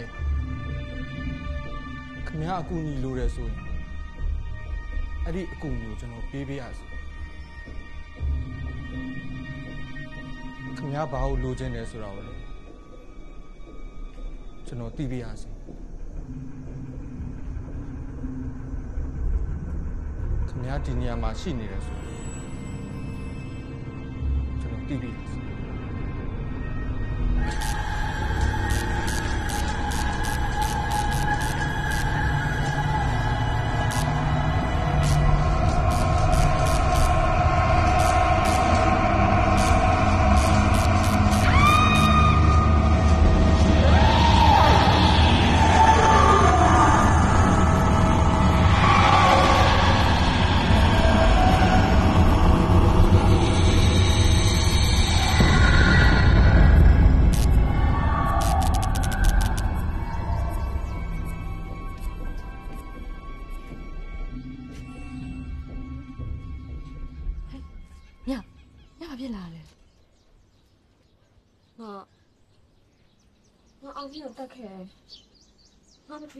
ရေခမရအကူအညီလိုတယ်ဆိုရင်အဲ့ဒီအကူအညီကိုကျွန်တော်ပေးပေးရစီခမရဘာလို့လိုချင်တယ်ဆိုတာကိုလည်းကျွန်တော်သိပေးရစီခမရဒီနေရာမှာရှိနေတယ်ဆိုရင်ကျွန်တော်သိပေးရစီ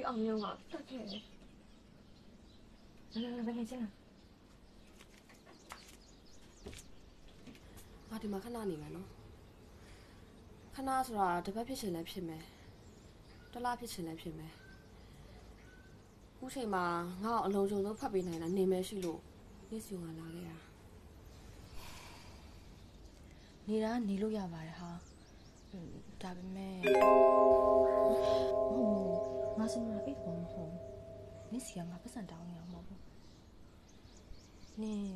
ငါငါအောင်ကြီးကိုတက်ခဲ့ငါမထွေးအောင်မျိုးကတတ်ခဲ့တယ်လာလာလာငယ်ချင်းငါဒီမှာခဏနေမယ်နော်ခဏဆိုတာတစ်ပတ်ဖြစ်ချင်လည်းဖြစ်မယ်တစ်လဖြစ်ချင်လည်းဖြစ်မယ်ခုချိန်မှာငါ့ကိုအလုံးစုံဆုံးဖတ်ပေးနိုင်တာနေမယ်ရှိလို့နေ့စီကလာခဲ့တာနေတာကနေလို့ရပါတယ်ဟာဟွန်းဒါပေမဲ့ ဟုတ်ငါစမအဲ့ဘောမဟုတ်နစ်စီကငါပတ်စံတောင်းနေအောင်မဟုတ်ဘူးနင်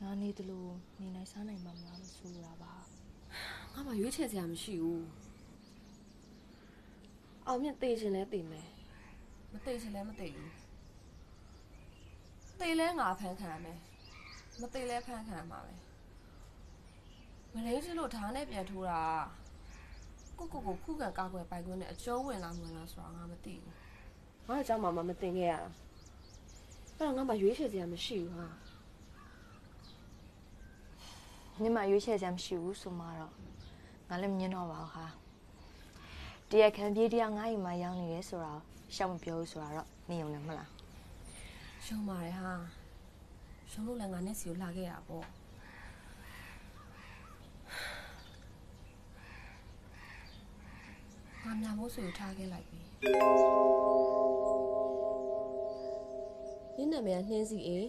ငါနေတယ်လို့နေနိုင်စားနိုင်မှာမလားလို့ဆိုတာပါငါမှရွေးချယ်စရာမရှိဘူးအောင်မြင့်တေးချင်လဲတေးမယ်မတေးချင်လဲမတေးဘူးတေးလဲငါဖန်ခံရမယ်မတေးလဲဖန်ခံရမှာပဲမလေးချလို့ဓာတ်နဲ့ပြန်ထိုးတာ ကိုကိုကိုခုခံကာကွယ်ပိုင်ခွင့်နဲ့အကျုံးဝင်လာမလားဆိုတာငါမသိဘူးငါအကြောင်းမှမတင်ခဲ့ရတာအဲ့တော့ငါမှရွေးချယ်စရာမရှိဘူးဟာနင်မရွေးချယ်စရာမရှိဘူးဆိုမှတော့ငါလည်းမမြင်တော့ပါဘူးဟာတရားခံပြေးတရားငါ့အိမ်မှာရောက်နေတယ်ဆိုတာရှောက်မပြောဘူးဆိုတာတော့နေုံနဲ့မလားရှုံးပါတယ်ဟာရှုံးလို့လည်းငါနဲ့စီကိုလာခဲ့တာပေါ့ ငါမြမိုးဆွေကိုထားခဲ့လိုက်ပြီနင်းနာမည်ကနှင်းစီအေး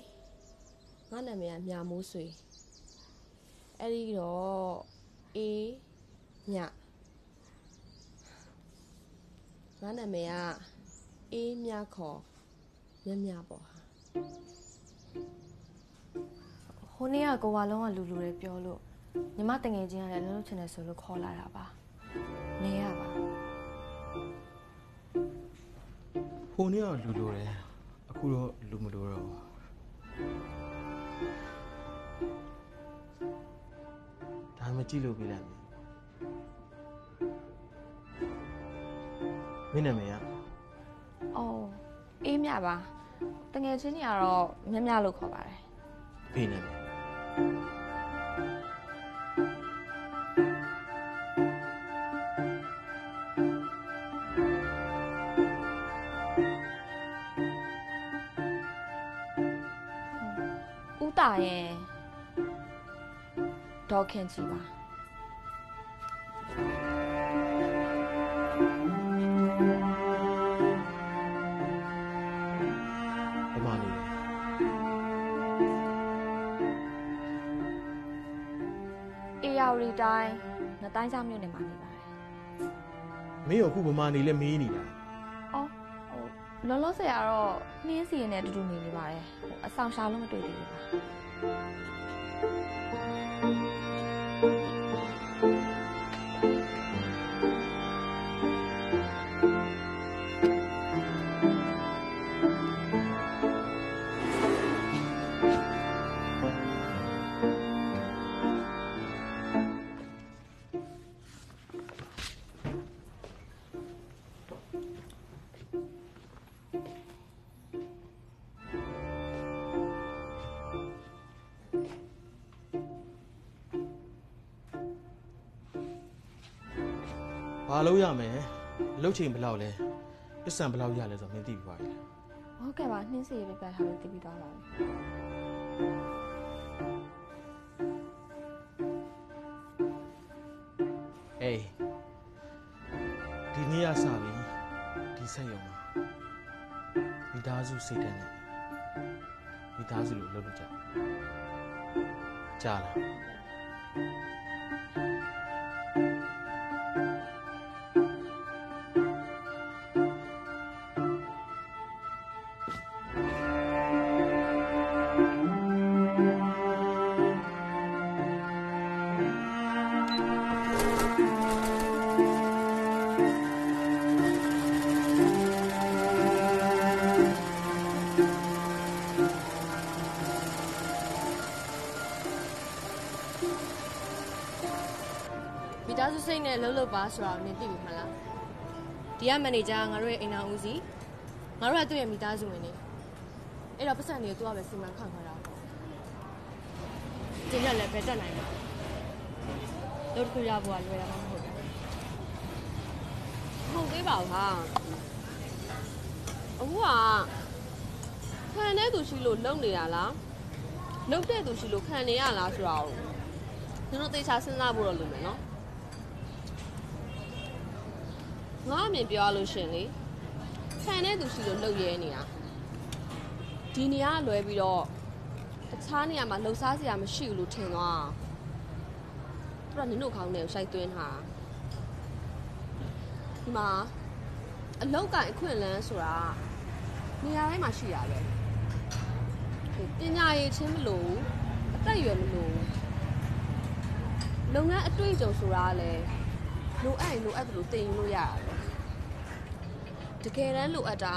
ငါနာမည်ကမြမိုးဆွေအဲ့ဒီတော့အေးညငါနာမည်ကအေးမြခေါ်မြမြပေါ့ဟာဟိုနေ့ကကိုဝါလုံးကလူလူတွေပြောလို့ညီမတငယ်ချင်းကလည်းလုံးလုံးချင်တယ်ဆိုလို့ခေါ်လာတာပါနေရပါ ဟိုနေ့ကလူလိုတယ်အခုတော့လူမလိုတော့ဘူးဒါမှကြည့်လို့ပြလိုက်မယ်မင်းနာမည်ကအော်အေးမြပါတငယ်ချင်းကြီးကတော့မြမြလို့ခေါ်ပါတယ်ဖေးနာမည် ဒေါ်ခင်ကြီးပါပမာနေတယ်အေယာဝတီတိုင်းနှစ်တိုင်းချမြို့နယ်မှာနေပါတယ်မင်းရောအခုပမာနေလဲမေးနေတာအော်ဟိုလောလောဆယ်ကတော့နှင်းစီရင်နဲ့အတူတူနေနေပါတယ်ဟိုအဆောင်ရှာလို့မတွေ့သေးဘူးပါ လှုပ်ချိန်ဘယ်လောက်လဲပစ္စံဘယ်လောက်ရလဲဆိုတော့မင်းသိပြီပါလေဟုတ်ကဲ့ပါနှင်းစီရေးပြပြထားလို့တည်ပြီးသွားပါပြီအေးဒီနေ့ရစပြီဒီဆက်ရုံမှာမိသားစုစိတ်ဓာတ်နဲ့မိသားစုလိုလုပ်လို့ကြကြားလား နဲ့လှုပ်လှုပ်ပါဆိုတာကိုနင်သိပြီမလားဒီကမန်နေဂျာကငါတို့ရဲ့အိမ်တော်ဦးစီးငါတို့ကသူ့ရဲ့မိသားစုဝင်နေအဲ့တော့ပတ်စံတွေကိုသူကပဲစီမံခန့်ခွဲတာပေါ့ဒီရက်လည်းပဲတက်နိုင်မှာလို့တစ်ခုရဖို့ကလွယ်တာမှမဟုတ်ဘူးမဟုတ်သေးပါဘူးဟာအခုကခံတဲ့သူရှိလို့လုံနေတာလားလုံတဲ့သူရှိလို့ခံနေရလားဆိုတာကိုကျွန်တော်သေချာစဉ်းစားဖို့တော့လိုမယ်နော် ငါအမြင်ပြောရလို့ရှရင်လေခံတဲ့သူရှိလို့လုံရဲနေတာဒီနေရာကလွဲပြီးတော့တခြားနေရာမှာလှုပ်ရှားစရာမရှိဘူးလို့ထင်သွားသူကနင်တို့ခေါင်းထဲကိုရှိုက်သွင်းထားတာဒီမှာအလောက်ကန်အခွင့်အလန်းဆိုတာနေရာတိုင်းမှာရှိရပဲပညာရေးချင်းမလို့အသက်အရွယ်မလို့လုပ်ငန်းအတွေ့အကြုံဆိုတာကလည်းလိုအပ်ရင်လိုအပ်တယ်လို့သင်ယူလို့ရတယ် တကယ်တမ်းလိုအပ်တာ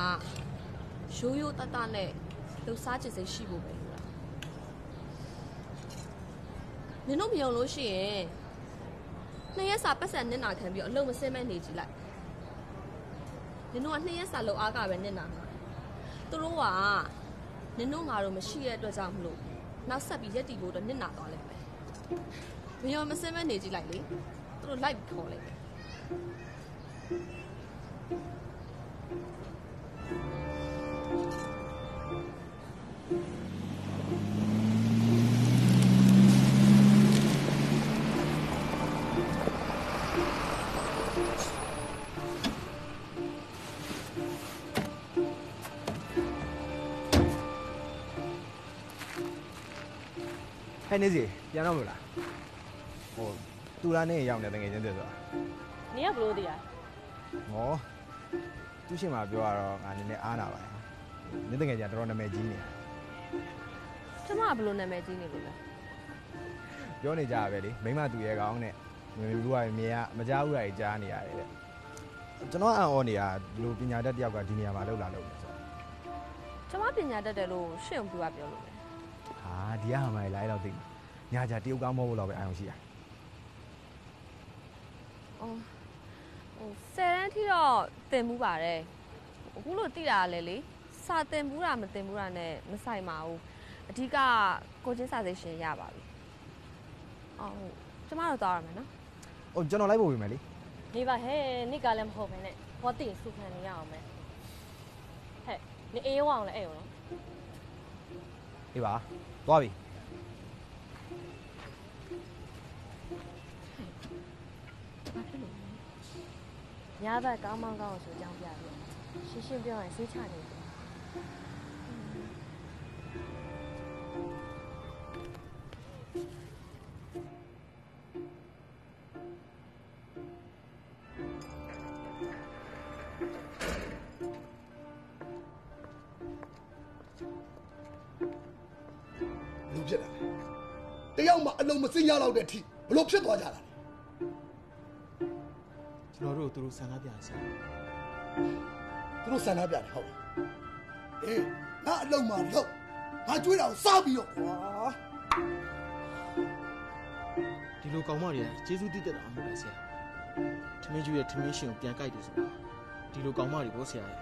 ကရိုးရိုးတတ်တတ်နဲ့လှူစားခြင်းစိတ်ရှိဖို့ပဲလို့လားနင်တို့မယုံလို့ရှိရင်နှစ်ရက်စာပတ်စံနစ်နာခံပြီးတော့အလုံးမစင်းမဲ့နေကြည့်လိုက်နင်တို့ကနှစ်ရက်စာလောက်အားကပဲနစ်နာမှာသူတို့ကနင်တို့ငါတို့မရှိတဲ့အတွက်ကြောင့်မလို့နောက်ဆက်ပြီးရက်တီဖို့တော့နစ်နာသွားလိမ့်မယ်မယုံမစင်းမဲ့နေကြည့်လိုက်လေသူတို့လိုက်ပြီးခေါ်လိုက် မယ်ဟဲ့နေစီပြန်တော့မလားဟိုတူလာနဲ့ရောက်နေတငယ်ချင်းတွေဆိုတာနေကဘလို့တည်ရဟောသူ့ရှင်မှာပြောရတော့ငါနည်းနည်းအားနာပါရဲ့နေတငယ်ချင်းတော်တော်နာမည်ကြီးနေကျမကဘယ်လိုနာမည်ကြီးနေလို့လဲပြောနေကြရပဲလေမိမတူရဲ့ကောင်းနဲ့မျိုးလူကမြေကမကြားဘူးရကြားနေရတယ်တဲ့ကျွန်တော်အံ့ဩနေတာဒီလိုပညာတတ်တယောက်ကဒီနေရာမှာလောက်လာလို့ဆိုကျမပညာတတ်တယ်လို့ရှင့်ဘူးကပြောလို့လေဟာဒီကဟာမိုင်လိုက်တော့သိမှာ ညာကြတရုတ်ကောင်းမဟုတ်ဘူးတော့ပဲအာရုံရှိရအော်ဟိုဆယ်တန်းထိတော့တင်မှုပါတယ်အခုလို့တိတာလဲလေစာတင်မှုတာမတင်မှုတာနဲ့မဆိုင်ပါဘူးအဓိကကိုချင်းစာစိတ်ရှင်ရပါပြီအော်ဟုတ်ကျမတို့သွားရမယ်နော်ဟိုကျွန်တော်လိုက်ဖို့ပြင်မယ်လေနေပါဟဲ့နိကလည်းမဟုတ်ပဲနဲ့ဟောတင်စုခံနေရအောင်မယ်ဟဲ့နေအေးရောအောင်လဲအဲ့ရောနော်အေးပါသွားပြီ ညာဘက်ကောင်းမောင်းကောင်းအောင်ဆိုကြောင်းပြပြီးရှင်းရှင်းပြောရင်ဆေးချနေတယ်လူဖြစ်တာတယောက်မှအလုံးမစင်းရတော့တဲ့အထိဘလို့ဖြစ်သွားကြတာ လဲကျွန်တော်တို့သူတို့ဆန္ဒပြစီသူတို့ဆန္ဒပြတယ်ဟုတ်လားအေးငါအလုံးမလုံးငါကြွေးတာကိုစားပြီးတော့ကွာဒီလိုကောင်မတွေကကျေးဇူးတည်တတ်တာမဟုတ်လားဆရာထမင်းကျွေးရဲ့ထမင်းရှင်ကိုပြန်ကြိုက်တယ်ဆိုတာဒီလိုကောင်မတွေပေါ့ဆရာရဲ့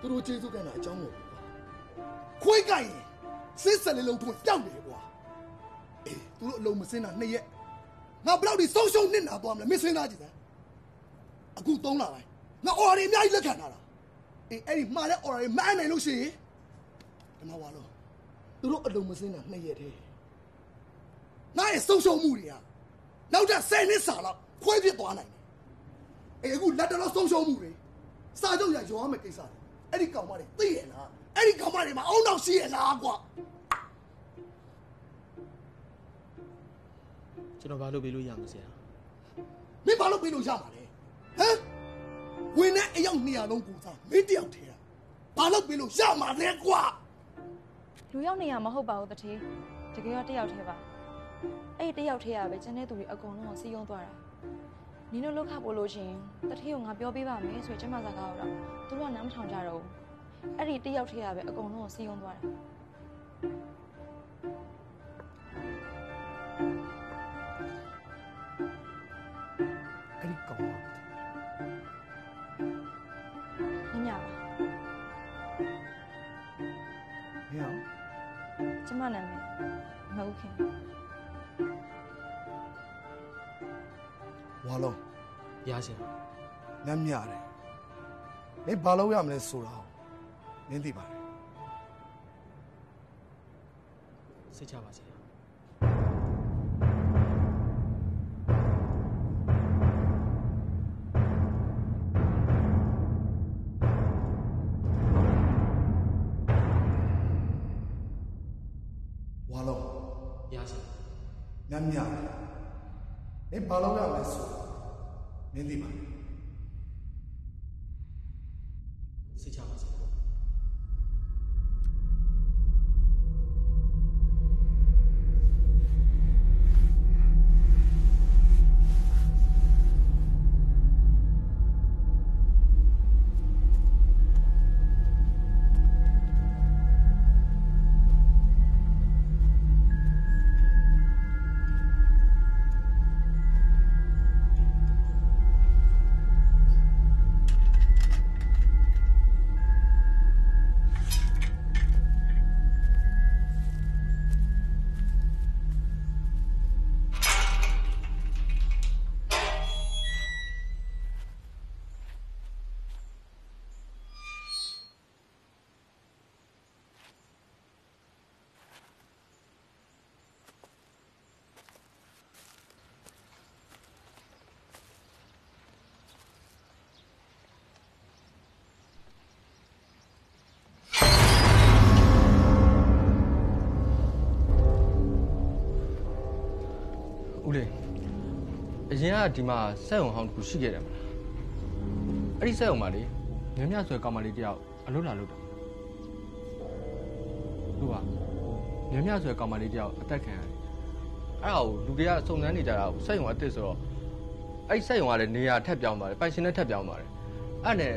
သူတို့ကျေးဇူးကနာအကြောင်းမဟုတ်ဘူးကွာခွေးကြိုက်ရင်စစ်စက်လေးလုံးထုံးတောက်တယ်ကွာအေးသူတို့အလုံးမစင်းတာနှစ်ရက် ငါဘယ်တော့ဒီဆုံးရှုံးနစ်နာသွားမလဲမင်းစဉ်းစားကြည့်စမ်းအခုသုံးလာပိုင်းငါအော်ရီအများကြီးလက်ခံထားတာအေးအဲ့ဒီမှားတဲ့အော်ရီမအနိုင်လို့ရှိရင်ဒီမှာဝါလို့သူတို့အလုံးမစင်းတာနှစ်ရက်တည်းငါရဲ့ဆုံးရှုံးမှုတွေကနောက်ထပ်10နှစ်စာလောက်ခွဲပြစ်သွားနိုင်တယ်အေးအခုလက်တော်ဆုံးရှုံးမှုတွေစာချုပ်ရရောရမယ့်ကိစ္စတွေအဲ့ဒီကောင်မတွေသိရလားအဲ့ဒီကောင်မတွေမှာအုံနောက်ရှိရလားကွာ ကျွန်တော်ဘာလုပ်ပေးလို့ရမလဲဆရာမင်းဘာလို့ပေးလို့ရမှာလဲဟမ်ဝင်တဲ့အယောက်200လုံးကိုစားမင်းတယောက်ထဲတာဘာလို့ပေးလို့ရမှာလဲကွာလူရောက်နေရမဟုတ်ပါဘူးတထေးတကယ်တော့တယောက်ထဲပါအဲ့ဒီတယောက်ထဲရပဲကျန်တဲ့သူတွေအကုန်လုံးကိုစီးယုံသွားတာနင်တို့လောက်ခပို့လို့ရှရင်တထေးကိုငါပြောပေးပါမယ်ဆိုရင်ကျမစကားတော့သူတို့ကနားမထောင်ကြတော့ဘူးအဲ့ဒီတယောက်ထဲရပဲအကုန်လုံးကိုစီးယုံသွားတာ မနာမည်မဟုတ်ခင်ဝါလုံးရဆရာနမ်းမြတယ်မင်းဘာလုပ်ရမလဲဆိုတာမင်းသိပါတယ်စိတ်ချပါဆ ညံ့ညံ့မင်းဘာလုပ် ရင်ကဒီမှာစက်ုံဟောင်းတစ်ခုရှိခဲ့တယ်မလားအဲ့ဒီစက်ုံမှာလေမြမြဆွဲကောင်မလေးတယောက်အလုပ်လာလုပ်တော့သူကမြမြဆွဲကောင်မလေးတယောက်အသက်ခံရတယ်အဲ့ဒါကိုလူတွေကစုံစမ်းနေကြတာကိုစက်ုံအစ်စ်ဆိုတော့အဲ့ဒီစက်ုံကလည်းနေရာထက်ပြောင်းသွားတယ်ပိုင်ရှင်နဲ့ထက်ပြောင်းသွားတယ်အဲ့နဲ့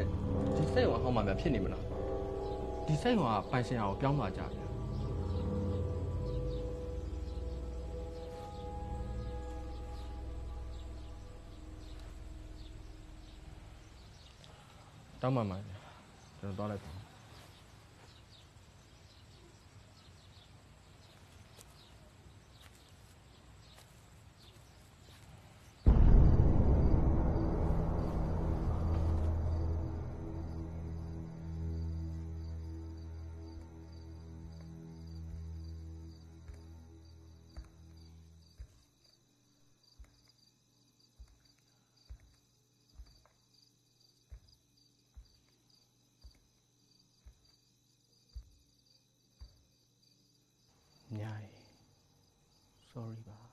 ဒီစက်ုံအဟောင်းမှာများဖြစ်နေမလားဒီစက်ုံကပိုင်ရှင်အောင်ပြောင်းသွားကြပြီတောင်း ပါမှာကျွန်တော်သွားလိုက် ပါညာရယ် sorry ပါ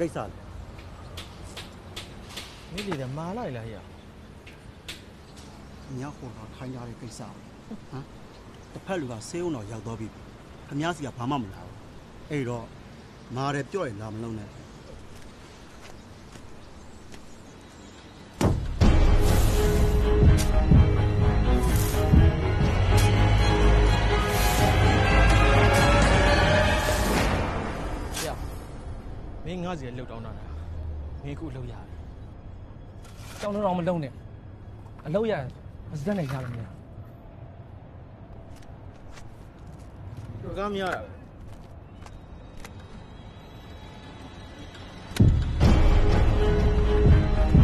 ကိစ္စလဲမင်းလေမာလိုက်လားဟိယညောက်ခေါ်တော့ထိုင်းကြတဲ့ကိစ္စဟမ်တစ်ဖက်လူကဆေးုံတော်ရောက်တော့ပြီခမားစီကဘာမှမလာဘူးအဲ့တော့မာတယ်ပြော့ရင်လာမလုံးနဲ့ မင်းငါးစီလှုပ်တောင်းတာလားမင်းအခုလှုပ်ရတယ်ကြောင်းတော့မလုံးနဲ့အလုပ်ရမစက်နိုင်ကြလို့မရဘူးကားမရတာပဲ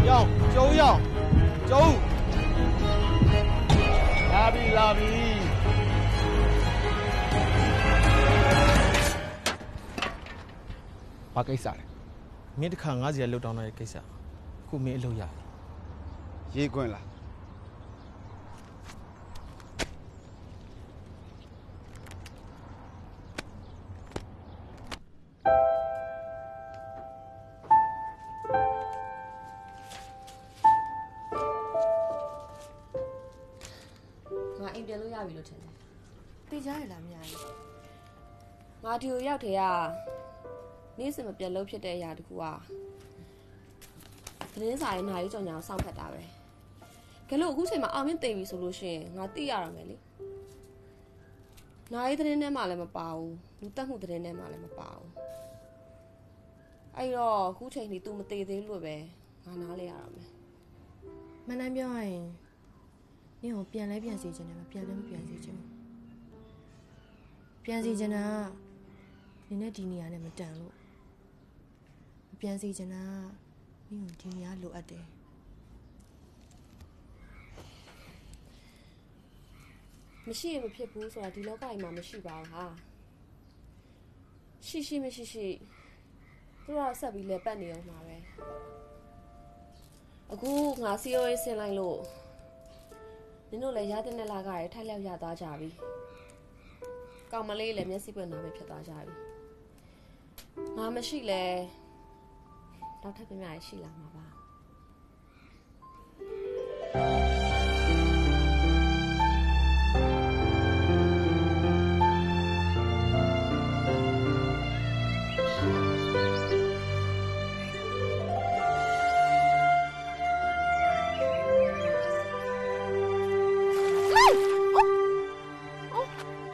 ယောင်ကျုံယောင်ကျုံလာပြီလာပြီဘာကိစ္စလဲ မင်းတစ်ခါ90ရလောက်တောင်းတဲ့ကိစ္စအခုမင်းအလုပ်ရတယ်ရေးခွင့်လားငါအိမ်ပြန်လို့ရပြီလို့ထင်တယ်သိကြရလားမရဘူးငါဒီကိုရောက်တယ်က နေ့စဉ်မပြတ်လို့ဖြစ်တဲ့အရာတခုကသတင်းစာရဲ့နိုင်ကြောင်ညာကိုစောင့်ဖတ်တာပဲကဲလို့အခုချိန်မှာအောင်မြင့်သိပြီဆိုလို့ရှိရင်ငါသိရတော့မယ်လေနိုင်သတင်းထဲမှာလည်းမပါဘူးလူတက်မှုသတင်းထဲမှာလည်းမပါဘူးအဲ့တော့အခုချိန်ထိ तू မသိသေးလို့ပဲငါနားလဲရတော့မယ်မနိုင်ပြောရရင်နင့်ကိုပြန်လဲပြန်စီခြင်းတယ်မပြန်လဲမပြန်စီခြင်းဘူးပြန်စီခြင်းတာကနင်နဲ့ဒီနေရာနဲ့မတန်လို့မ ပြန်စီခြင်းတာကနင့်ကိုဒီနေရာလိုအပ်တယ်မရှိရင်မဖြစ်ဘူးဆိုတာဒီလောကကြီးမှာမရှိပါဘူးဟာရှိရှိမရှိရှိသူတို့ကဆက်ပြီးလဲပတ်နေအောင်မှာပဲအခုငါ COA ဆင်းလိုက်လို့နင်တို့လည်းရတဲ့နဲ့လာကရထိုက်လျောက်ရသွားကြပြီကောင်မလေးလည်းမျက်စိပွင့်နာပဲဖြစ်သွားကြပြီငါမရှိလဲ တော့ထပ်ပြမြရရှိလာမှာပါ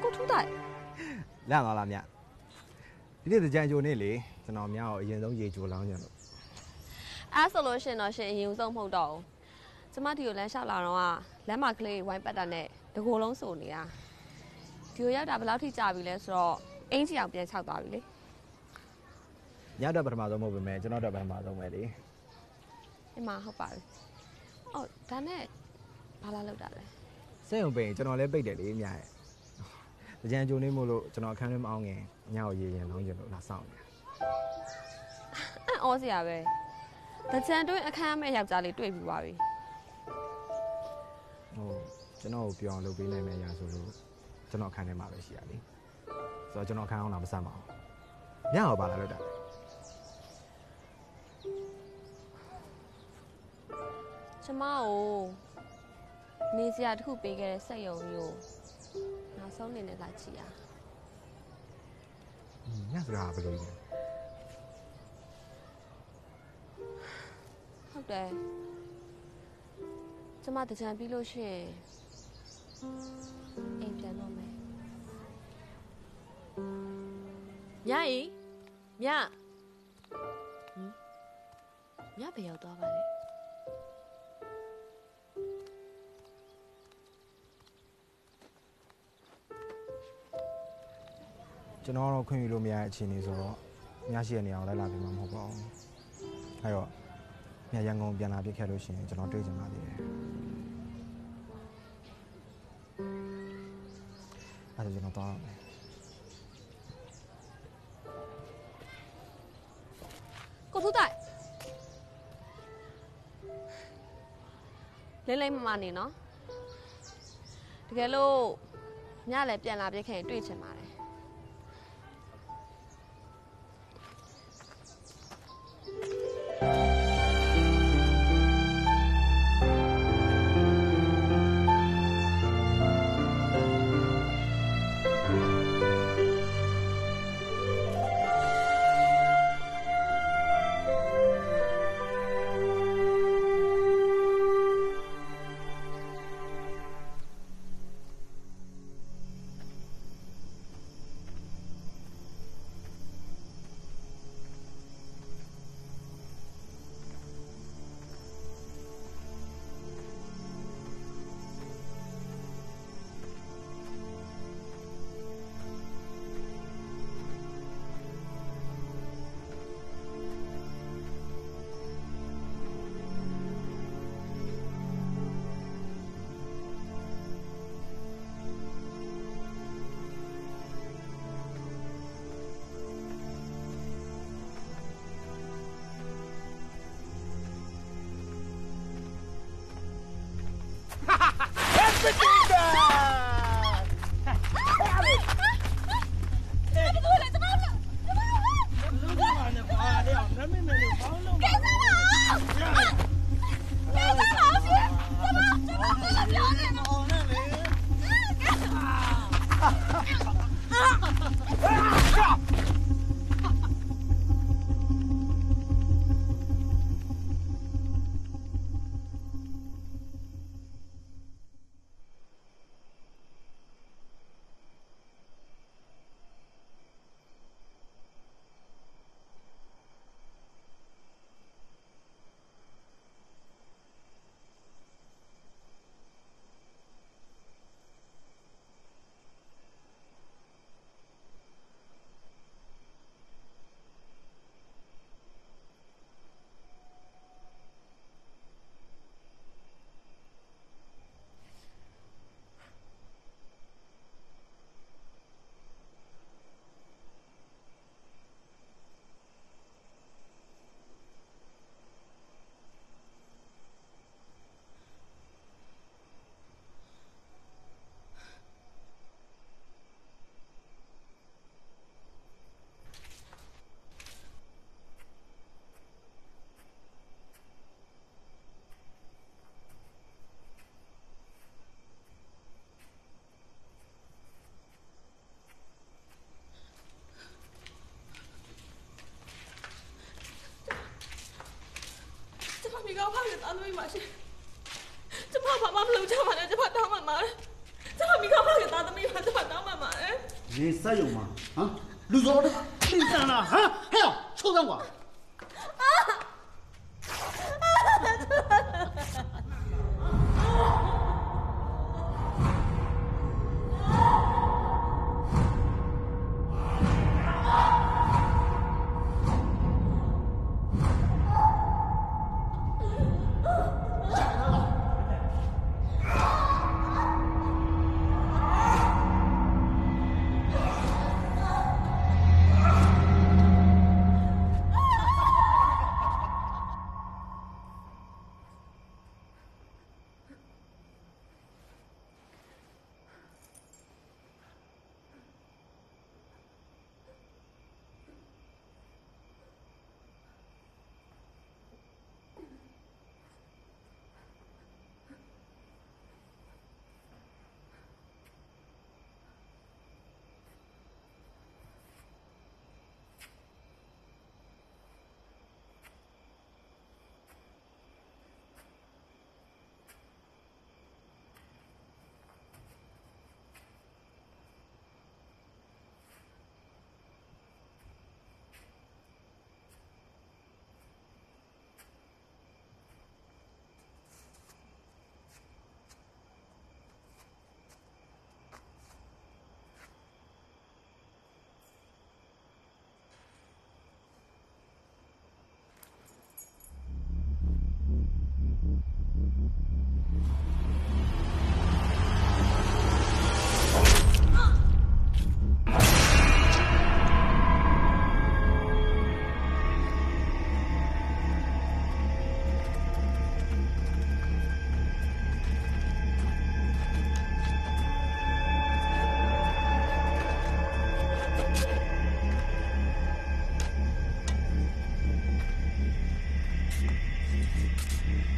ကိုထူးတိုင်လန့်သွားလားမြဒီနေ့ကြံကြိုနေလေကျွန်တော်များကိုအရင်ဆုံးရေကြိုလောင်းကြလို့ အဲ့ဆိုလို့ရှရင်တော့ရှင်အရင်ဦးဆုံးမဟုတ်တော့ဘူးကျမဒီကိုလမ်းလျှောက်လာတော့ကလမ်းမကလေးဝိုင်းပတ်တာနဲ့တကိုယ်လုံးစုံနေတာဒီကိုရောက်တာဘယ်လောက်ထိကြာပြီလဲဆိုတော့အင်းကြီးအောင်ပြန်ချောက်သွားပြီလေညတော့ပထမဆုံးမဟုတ်ပေမဲ့ကျွန်တော်တော့ပထမဆုံးပဲလေအမဟုတ်ပါပြီအော်ဒါနဲ့ဘာလာလောက်တာလဲစိတ်ုံပိန်ကျွန်တော်လည်းပိတ်တယ်လေမြရဲ့ကြံကြိုနေမို့လို့ကျွန်တော်အခန်းထဲမအောင်ခင်ညကိုရေရင်လောင်းကြလို့လာဆောင်နေအံ့ဩစရာပဲ တကြံတွင်းအခန်းမဲ့ယောက်ျားလေးတွေ့ပြီးပါပြီဟိုကျွန်တော်ကိုပြောင်းလုပ်ပေးနိုင်မယ့်အရာဆိုလို့ကျွန်တော်အခန်းထဲမှာပဲရှိရလေဆိုတော့ကျွန်တော်အခန်းအောင်လာမဆက်ပါဘူးညရောပါလာလို့တာလဲကျမကိုနေစရာတစ်ခုပေးခဲ့တဲ့စက်ယုံမျိုးနောက်ဆုံးနေနဲ့လာကြည့်ရညစကားဘယ်လိုလဲ ဟုတ်တယ်ကျမတကြံပြီးလို့ရှိရင်အိမ်ပြန်တော့မယ်မြရီမြဟင်မြဘယ်ရောက်သွားပါလဲကျွန်တော်တော့ခွင့်ယူလို့မရတဲ့အခြေအနေဆိုတော့ညရှိတဲ့နေရာကိုလိုက်လာပြီးမှမဟုတ်ပါဘူးအဲတော့ ညရန်ကုန်ပြန်လာပြစ်ခဲ့လို့ရှိရင်ကျွန်တော်တွေ့ချင်ပါသေးတယ်အဲ့ဒါကျွန်တော်တော့မယ်ကိုထူးတိုင်လိမ့်လိမ့်မမနေနော်တကယ်လို့ညလည်းပြန်လာပြစ်ခဲ့ရင်တွေ့ချင်ပါတယ် ရဲ့ Mm-hmm.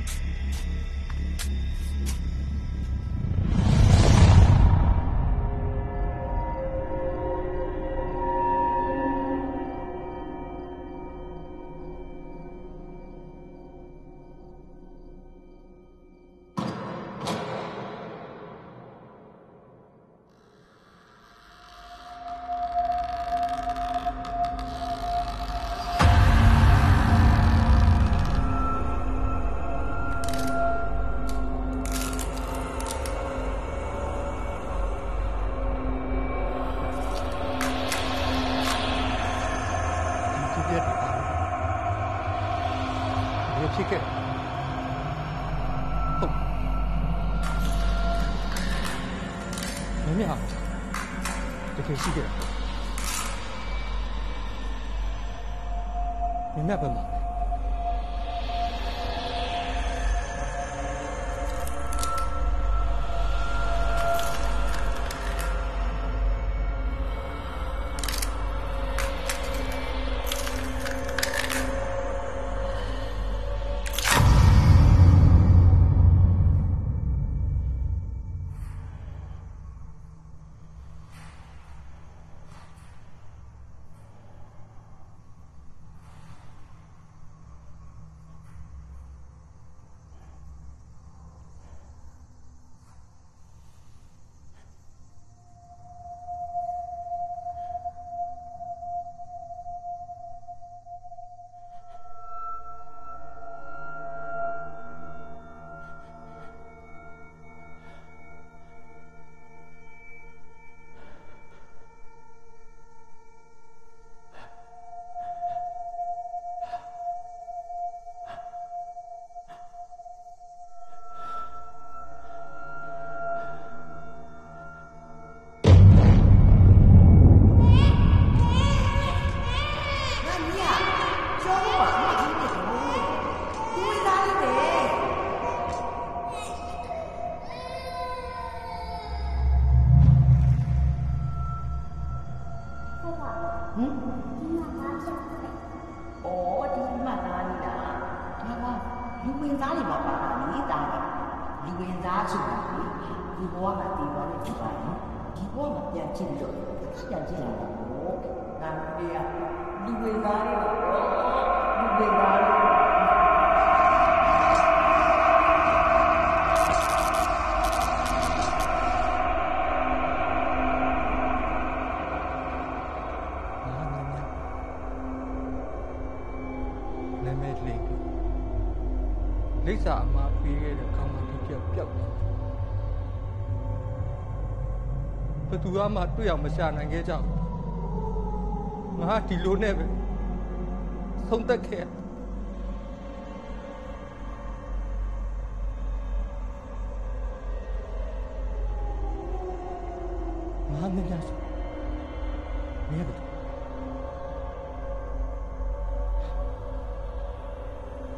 ဘယ်သူမှတွေ့အောင်မရှာနိုင်ခဲ့ကြဘူးငါဒီလိုနဲ့ပဲဆုံးသက်ခဲ့ရတယ်ငါမင်းများဆိုမင်းက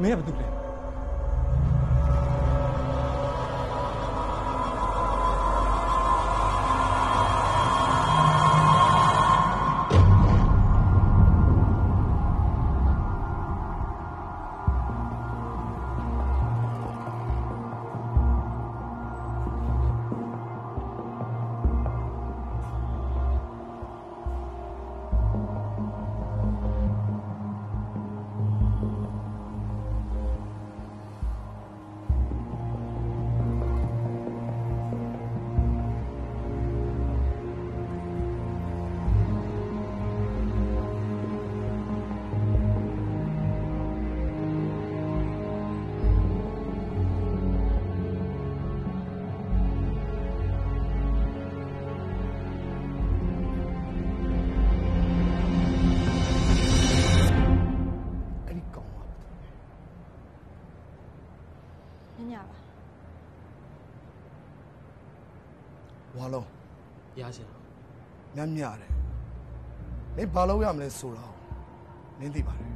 မင်းကဘာလုပ်လဲ ညံ့ညတယ်မင်းဘာလုပ်ရမလဲဆိုတော့မင်းသိပါတယ်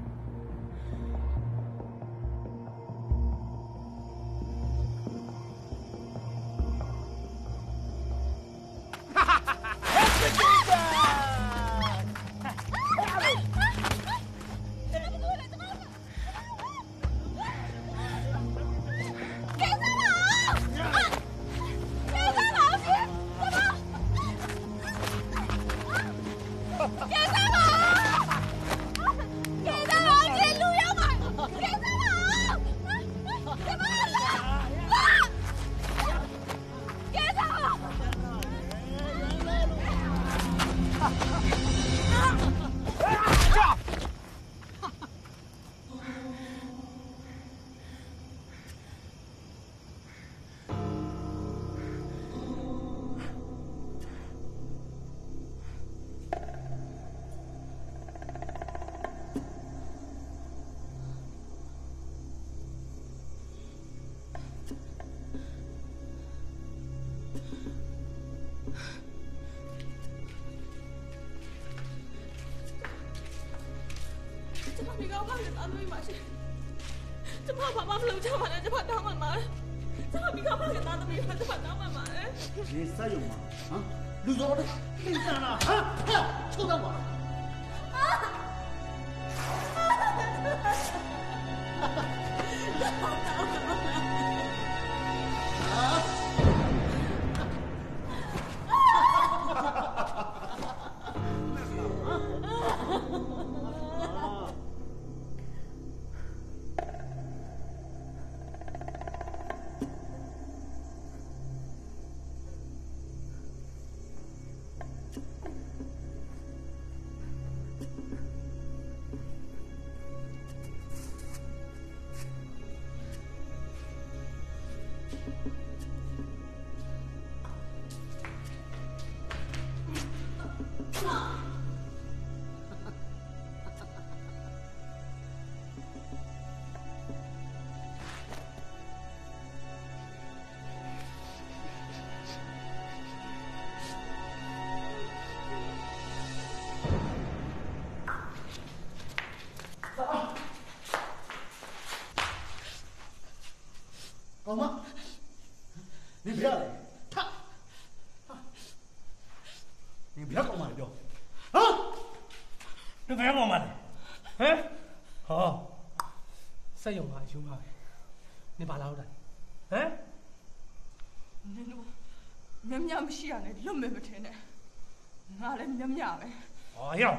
ခံရမှာမလားဟမ်ဟောစက်ရုံမှာယူပါပဲနေပါလားဟုတ်လားဟမ်နင်တို့မြမြမရှိရနဲ့လွတ်မယ်မထင်နဲ့ငါလည်းမြမြပဲဟောဟေ့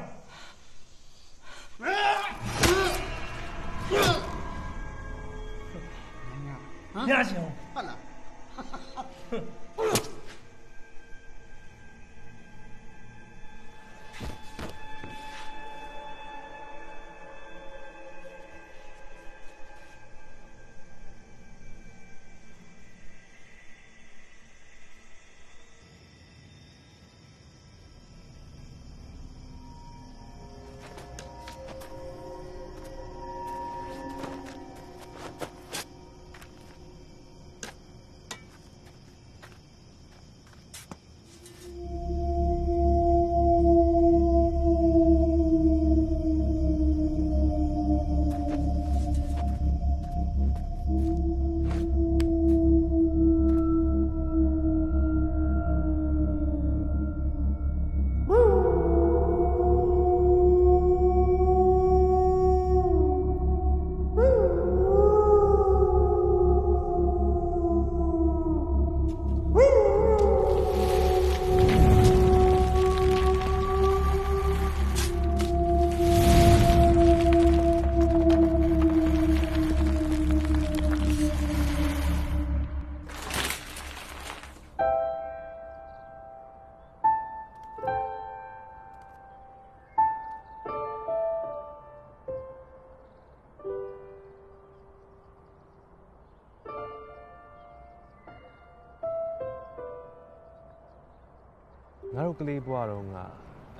ကလေးဘွားတော့က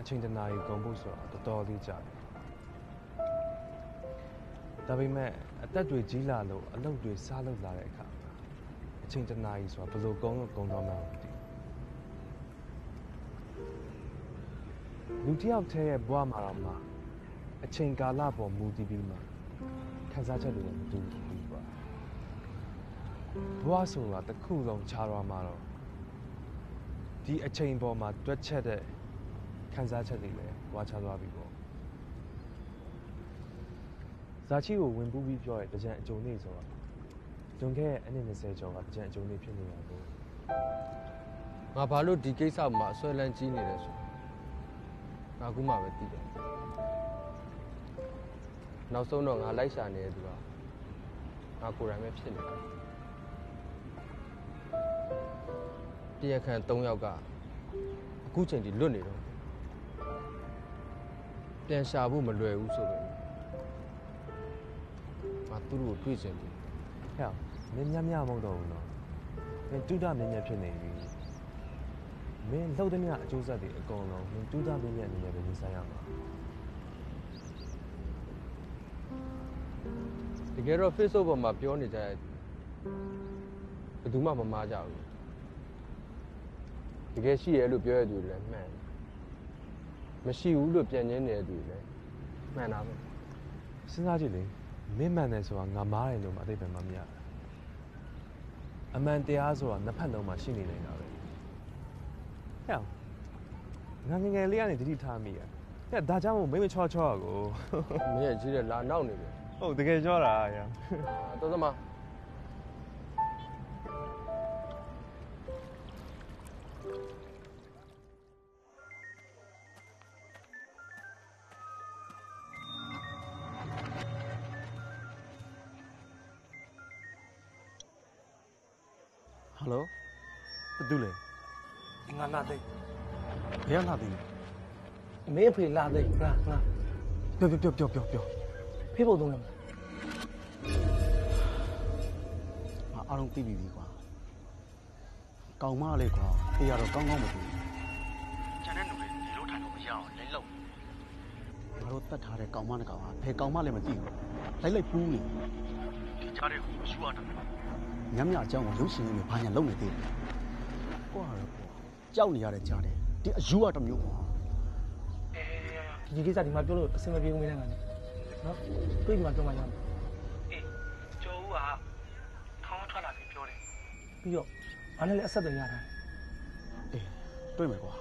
အချိန်တနာရီကုန်ဖို့ဆိုတာတော်တော်လေးကြာတယ်ဒါပေမဲ့အသက်တွေကြီးလာလို့အလုပ်တွေစားလုပ်လာတဲ့အခါမှာအချိန်တနာရီဆိုတာဘယ်လိုကုန်လို့ကုန်တော့မှမသိဘူးလူတစ်ယောက်တည်းရဲ့ဘဝမှာတော့မှအချိန်ကာလပေါ်မူတည်ပြီးမှခံစားချက်တွေလည်းမတူဘူးပါဘဝဆိုတာတစ်ခုလုံးခြားသွားမှာတော့ ဒီအချိန်ပေါ်မှာတွက်ချက်တဲ့ခံစားချက်တွေလည်းဝါခြားသွားပြီပေါ့ဇာချီကိုဝင်ပူးပြီးပြောရဲတကြံအကြုံနေဆိုတော့တွန်ခဲ့တဲ့အနည်း20ကျော်ကတကြံအကြုံနေဖြစ်နေရပေါ့ငါဘာလို့ဒီကိစ္စမှာဆွဲလန်းကြီးနေလဲဆိုငါအခုမှပဲသိတယ်နောက်ဆုံးတော့ငါလိုက်ရှာနေတဲ့သူကငါကိုယ်တိုင်ပဲဖြစ်နေတာ တရားခံ3ယောက်ကအခုချိန်ထိလွတ်နေတော့ပြန်ရှာဖို့မလွယ်ဘူးဆိုပဲငါသူတို့ကိုတွေ့ချင်တယ်ဟဲ့မင်းညံ့ညံ့မဟုတ်တော့ဘူးနော်မင်းတူတာမြင်မြင်ဖြစ်နေပြီမင်းလှုပ်တဲ့မြအကျိုးဆက်တွေအကုန်လုံးမင်းတူတာမြင်မြင်အနေနဲ့ပဲရင်ဆိုင်ရမှာတကယ်တော့ Facebook ပေါ်မှာပြောနေကြတဲ့ဘယ်သူမှမမားကြဘူး တကယ်ရှိရဲ့လို့ပြောရတဲ့သူတွေလည်းမှန်တယ်မရှိဘူးလို့ပြန်ငင်းနေတဲ့သူတွေလည်းမှန်တာပဲစဉ်းစားကြည့်လေမင်းမှန်တယ်ဆိုတာငါမားတယ်လို့မှအသိပဲမမရဘူးအမှန်တရားဆိုတာနှစ်ဖက်လုံးမှာရှိနေနေတာပဲဟဲ့ငါငယ်ငယ်လေးကနေတတိထားမိရဟဲ့ဒါကြောင့်မို့မိမချောချောကိုမင်းရဲ့ကြီးတဲ့လာနောက်နေတယ်ဟုတ်တကယ်ကြောတာရတော်သမား ဟယ်လိုဘာတူလဲငါလာသိဘယ်ကလာသေးလဲမင်းအဖေလာသိငါငါပြောပြောပြောပြောပြောဖေးဖို့သုံးရမှာငါအားလုံးသိပြီပြီကွာကောင်မလေးကွာတေးရတော့ကောင်းကောင်းမသိဘူးကျန်တဲ့လူတွေဒီလိုထိုင်လို့မရအောင်လိမ့်လုံးငါတို့တတ်ထားတဲ့ကောင်မနဲ့ကောင်ကဖယ်ကောင်မလည်းမသိဘူးလိုက်လိုက်ပူးနေဒီကြားတဲ့ဟိုရှူရတာ ညံ့ညအကြောင်းကိုရုပ်ရှင်ရင်းဘာညာလုပ်နေသေးတယ်ကွာတော့ကွာကြောက်နေရတဲ့ကြားတယ်ဒီအယူကတစ်မျိုးကွာဒီကိစ္စဒီမှာပြောလို့အဆင်မပြေဘူးမင်းနဲ့ငါနဲ့နော်တွေ့ဒီမှာပြောမှရမယ်အေးကျော်ဦးကထောင်းထွက်လာပြီးပြောတယ်ပြီးတော့ငါနဲ့လည်းအဆက်အသွယ်ရတာအေးတွေ့မယ်ကွာ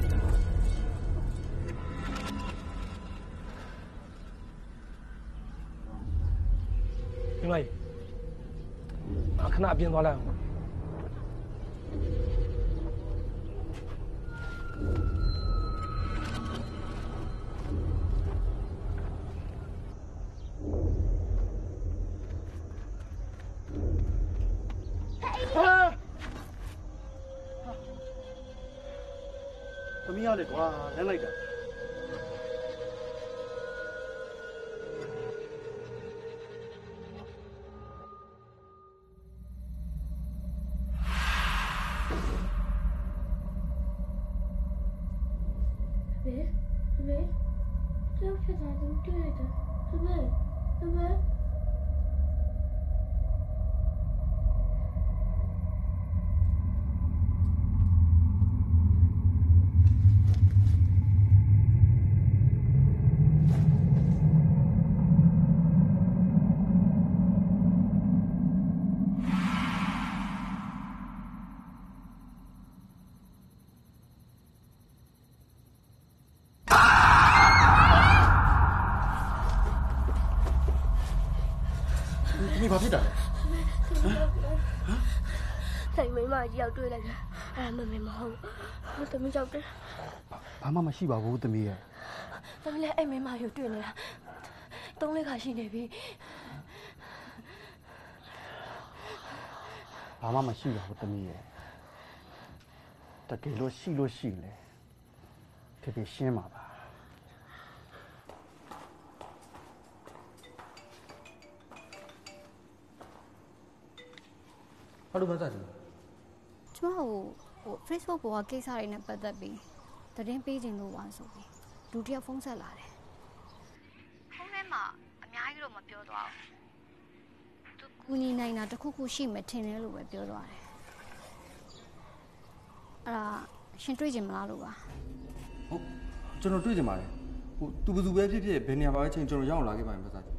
ဒီမ ကြီးအခဏအပြင်သွားလိုက်အောင်သမီး ဆိုင်မိမကြီးရောက်တွေ့လိုက်တာအဲ့မမေမဟုတ်ဘူးသမီးကြောက်တယ်ဘာမှမရှိပါဘူးသမီးရဲ့သမီးလည်းအဲ့မိမကြီးတွေ့နေတာသုံးလေးခါရှိနေပြီဘာမှမရှိပါဘူးသမီးရဲ့တကယ်လို့ရှိလို့ရှိလေဖေဖေရှင်းပါပါဘာလို့မစားချင်လဲ ကျကျမဟိုဟို Facebook ပေါ်ကကိစ္စတွေနဲ့ပတ်သက်ပြီးသတင်းပေးခြင်းလို့ပါဆိုပြီးလူတစ်ယောက်ဖုန်းဆက်လာတယ်ဖုန်းထဲမှာအများကြီးတော့မပြောသွားဘူးသူကူညီနိုင်တာတစ်ခုခုရှိမှထင်တယ်လို့ပဲပြောသွားတယ်အဲ့ဒါရှင်တွေ့ကြမလားလို့ပါဟုတ်ကျွန်တော်တွေ့ကြပါတယ်ဟိုသူဘယ်သူပဲဖြစ်ဖြစ်ဘယ်နေရာပါပဲချင်းကျွန်တော်ရောက်လာခဲ့ပါရင်ပါစား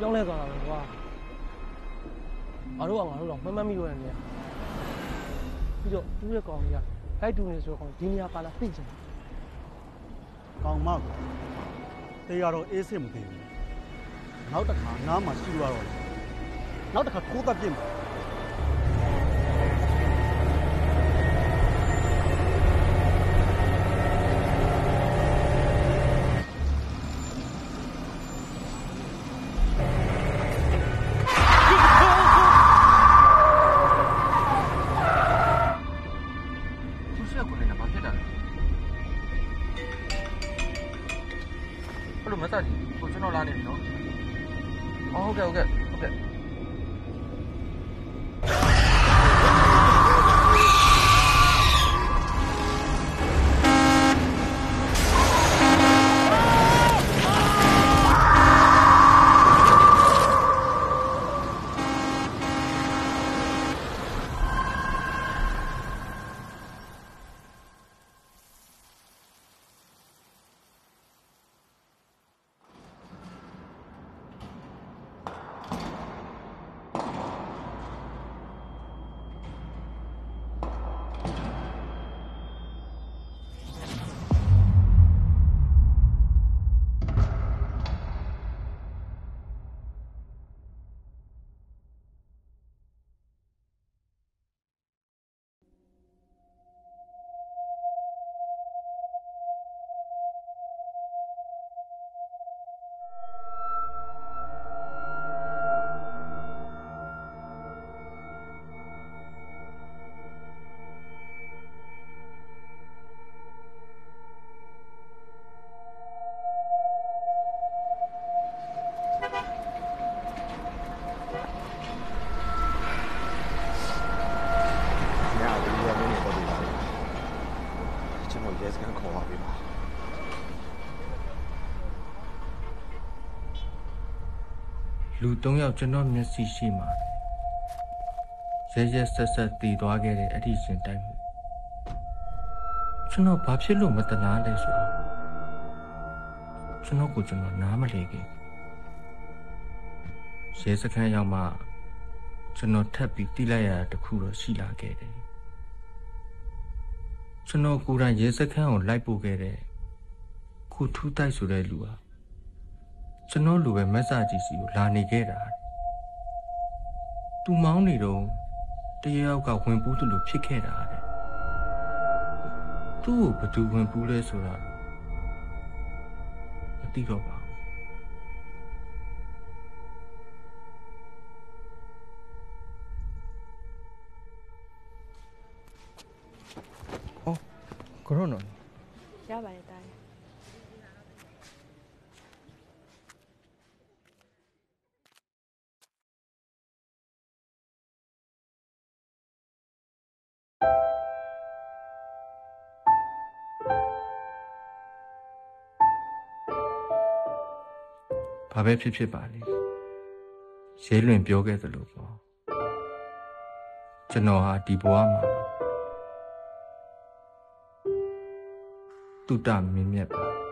ကျွန်တော်တော့ပြောင်းလဲသွားတာပဲကွာငါတို့ကငါတို့တော့မမှတ်မိတော့တဲ့နေရာပြီးတော့သူ့ရဲ့ကောင်ကြီးကလိုက်တူနေဆိုတော့ကောင်ဒီနေရာပါလာသိချင်တယ်ကောင်းမကွာတရားတော့အေးစစ်မသိဘူးနောက်တစ်ခါနားမှာရှိလို့ရတော့လေနောက်တစ်ခါထိုးသက်ပြစ်မှာ လူ၃ယောက်ကျွန်တော်မျက်စိရှိမှာရဲရဲဆက်ဆက်တည်သွားခဲ့တဲ့အဲ့ဒီရှင်တိုင်းမှုကျွန်တော်ဘာဖြစ်လို့မတနာလဲဆိုတော့ကျွန်တော်ကိုကျွန်တော်နားမလဲခဲ့ရဲစခန်းရောက်မှကျွန်တော်ထပ်ပြီးတိလိုက်ရတာတခုတော့ရှိလာခဲ့တယ်ကျွန်တော်ကိုယ်တိုင်ရဲစခန်းကိုလိုက်ပို့ခဲ့တဲ့ခုထူးတိုက်ဆိုတဲ့လူဟာ ကျွန်တော်လူပဲမက်ဆာကြီးစီကိုလာနေခဲ့တာသူမောင်းနေတော့တရယောက်ကဝင်ပူးသူလိုဖြစ်ခဲ့တာတဲ့သူ့ကိုဘယ်သူဝင်ပူးလဲဆိုတာမသိတော့ပါ ဘာပဲဖြစ်ဖြစ်ပါလေရဲလွင်ပြောခဲ့သလိုပေါ့ကျွန်တော်ဟာဒီဘဝမှာတုတ္တမင်းမြတ်ပါ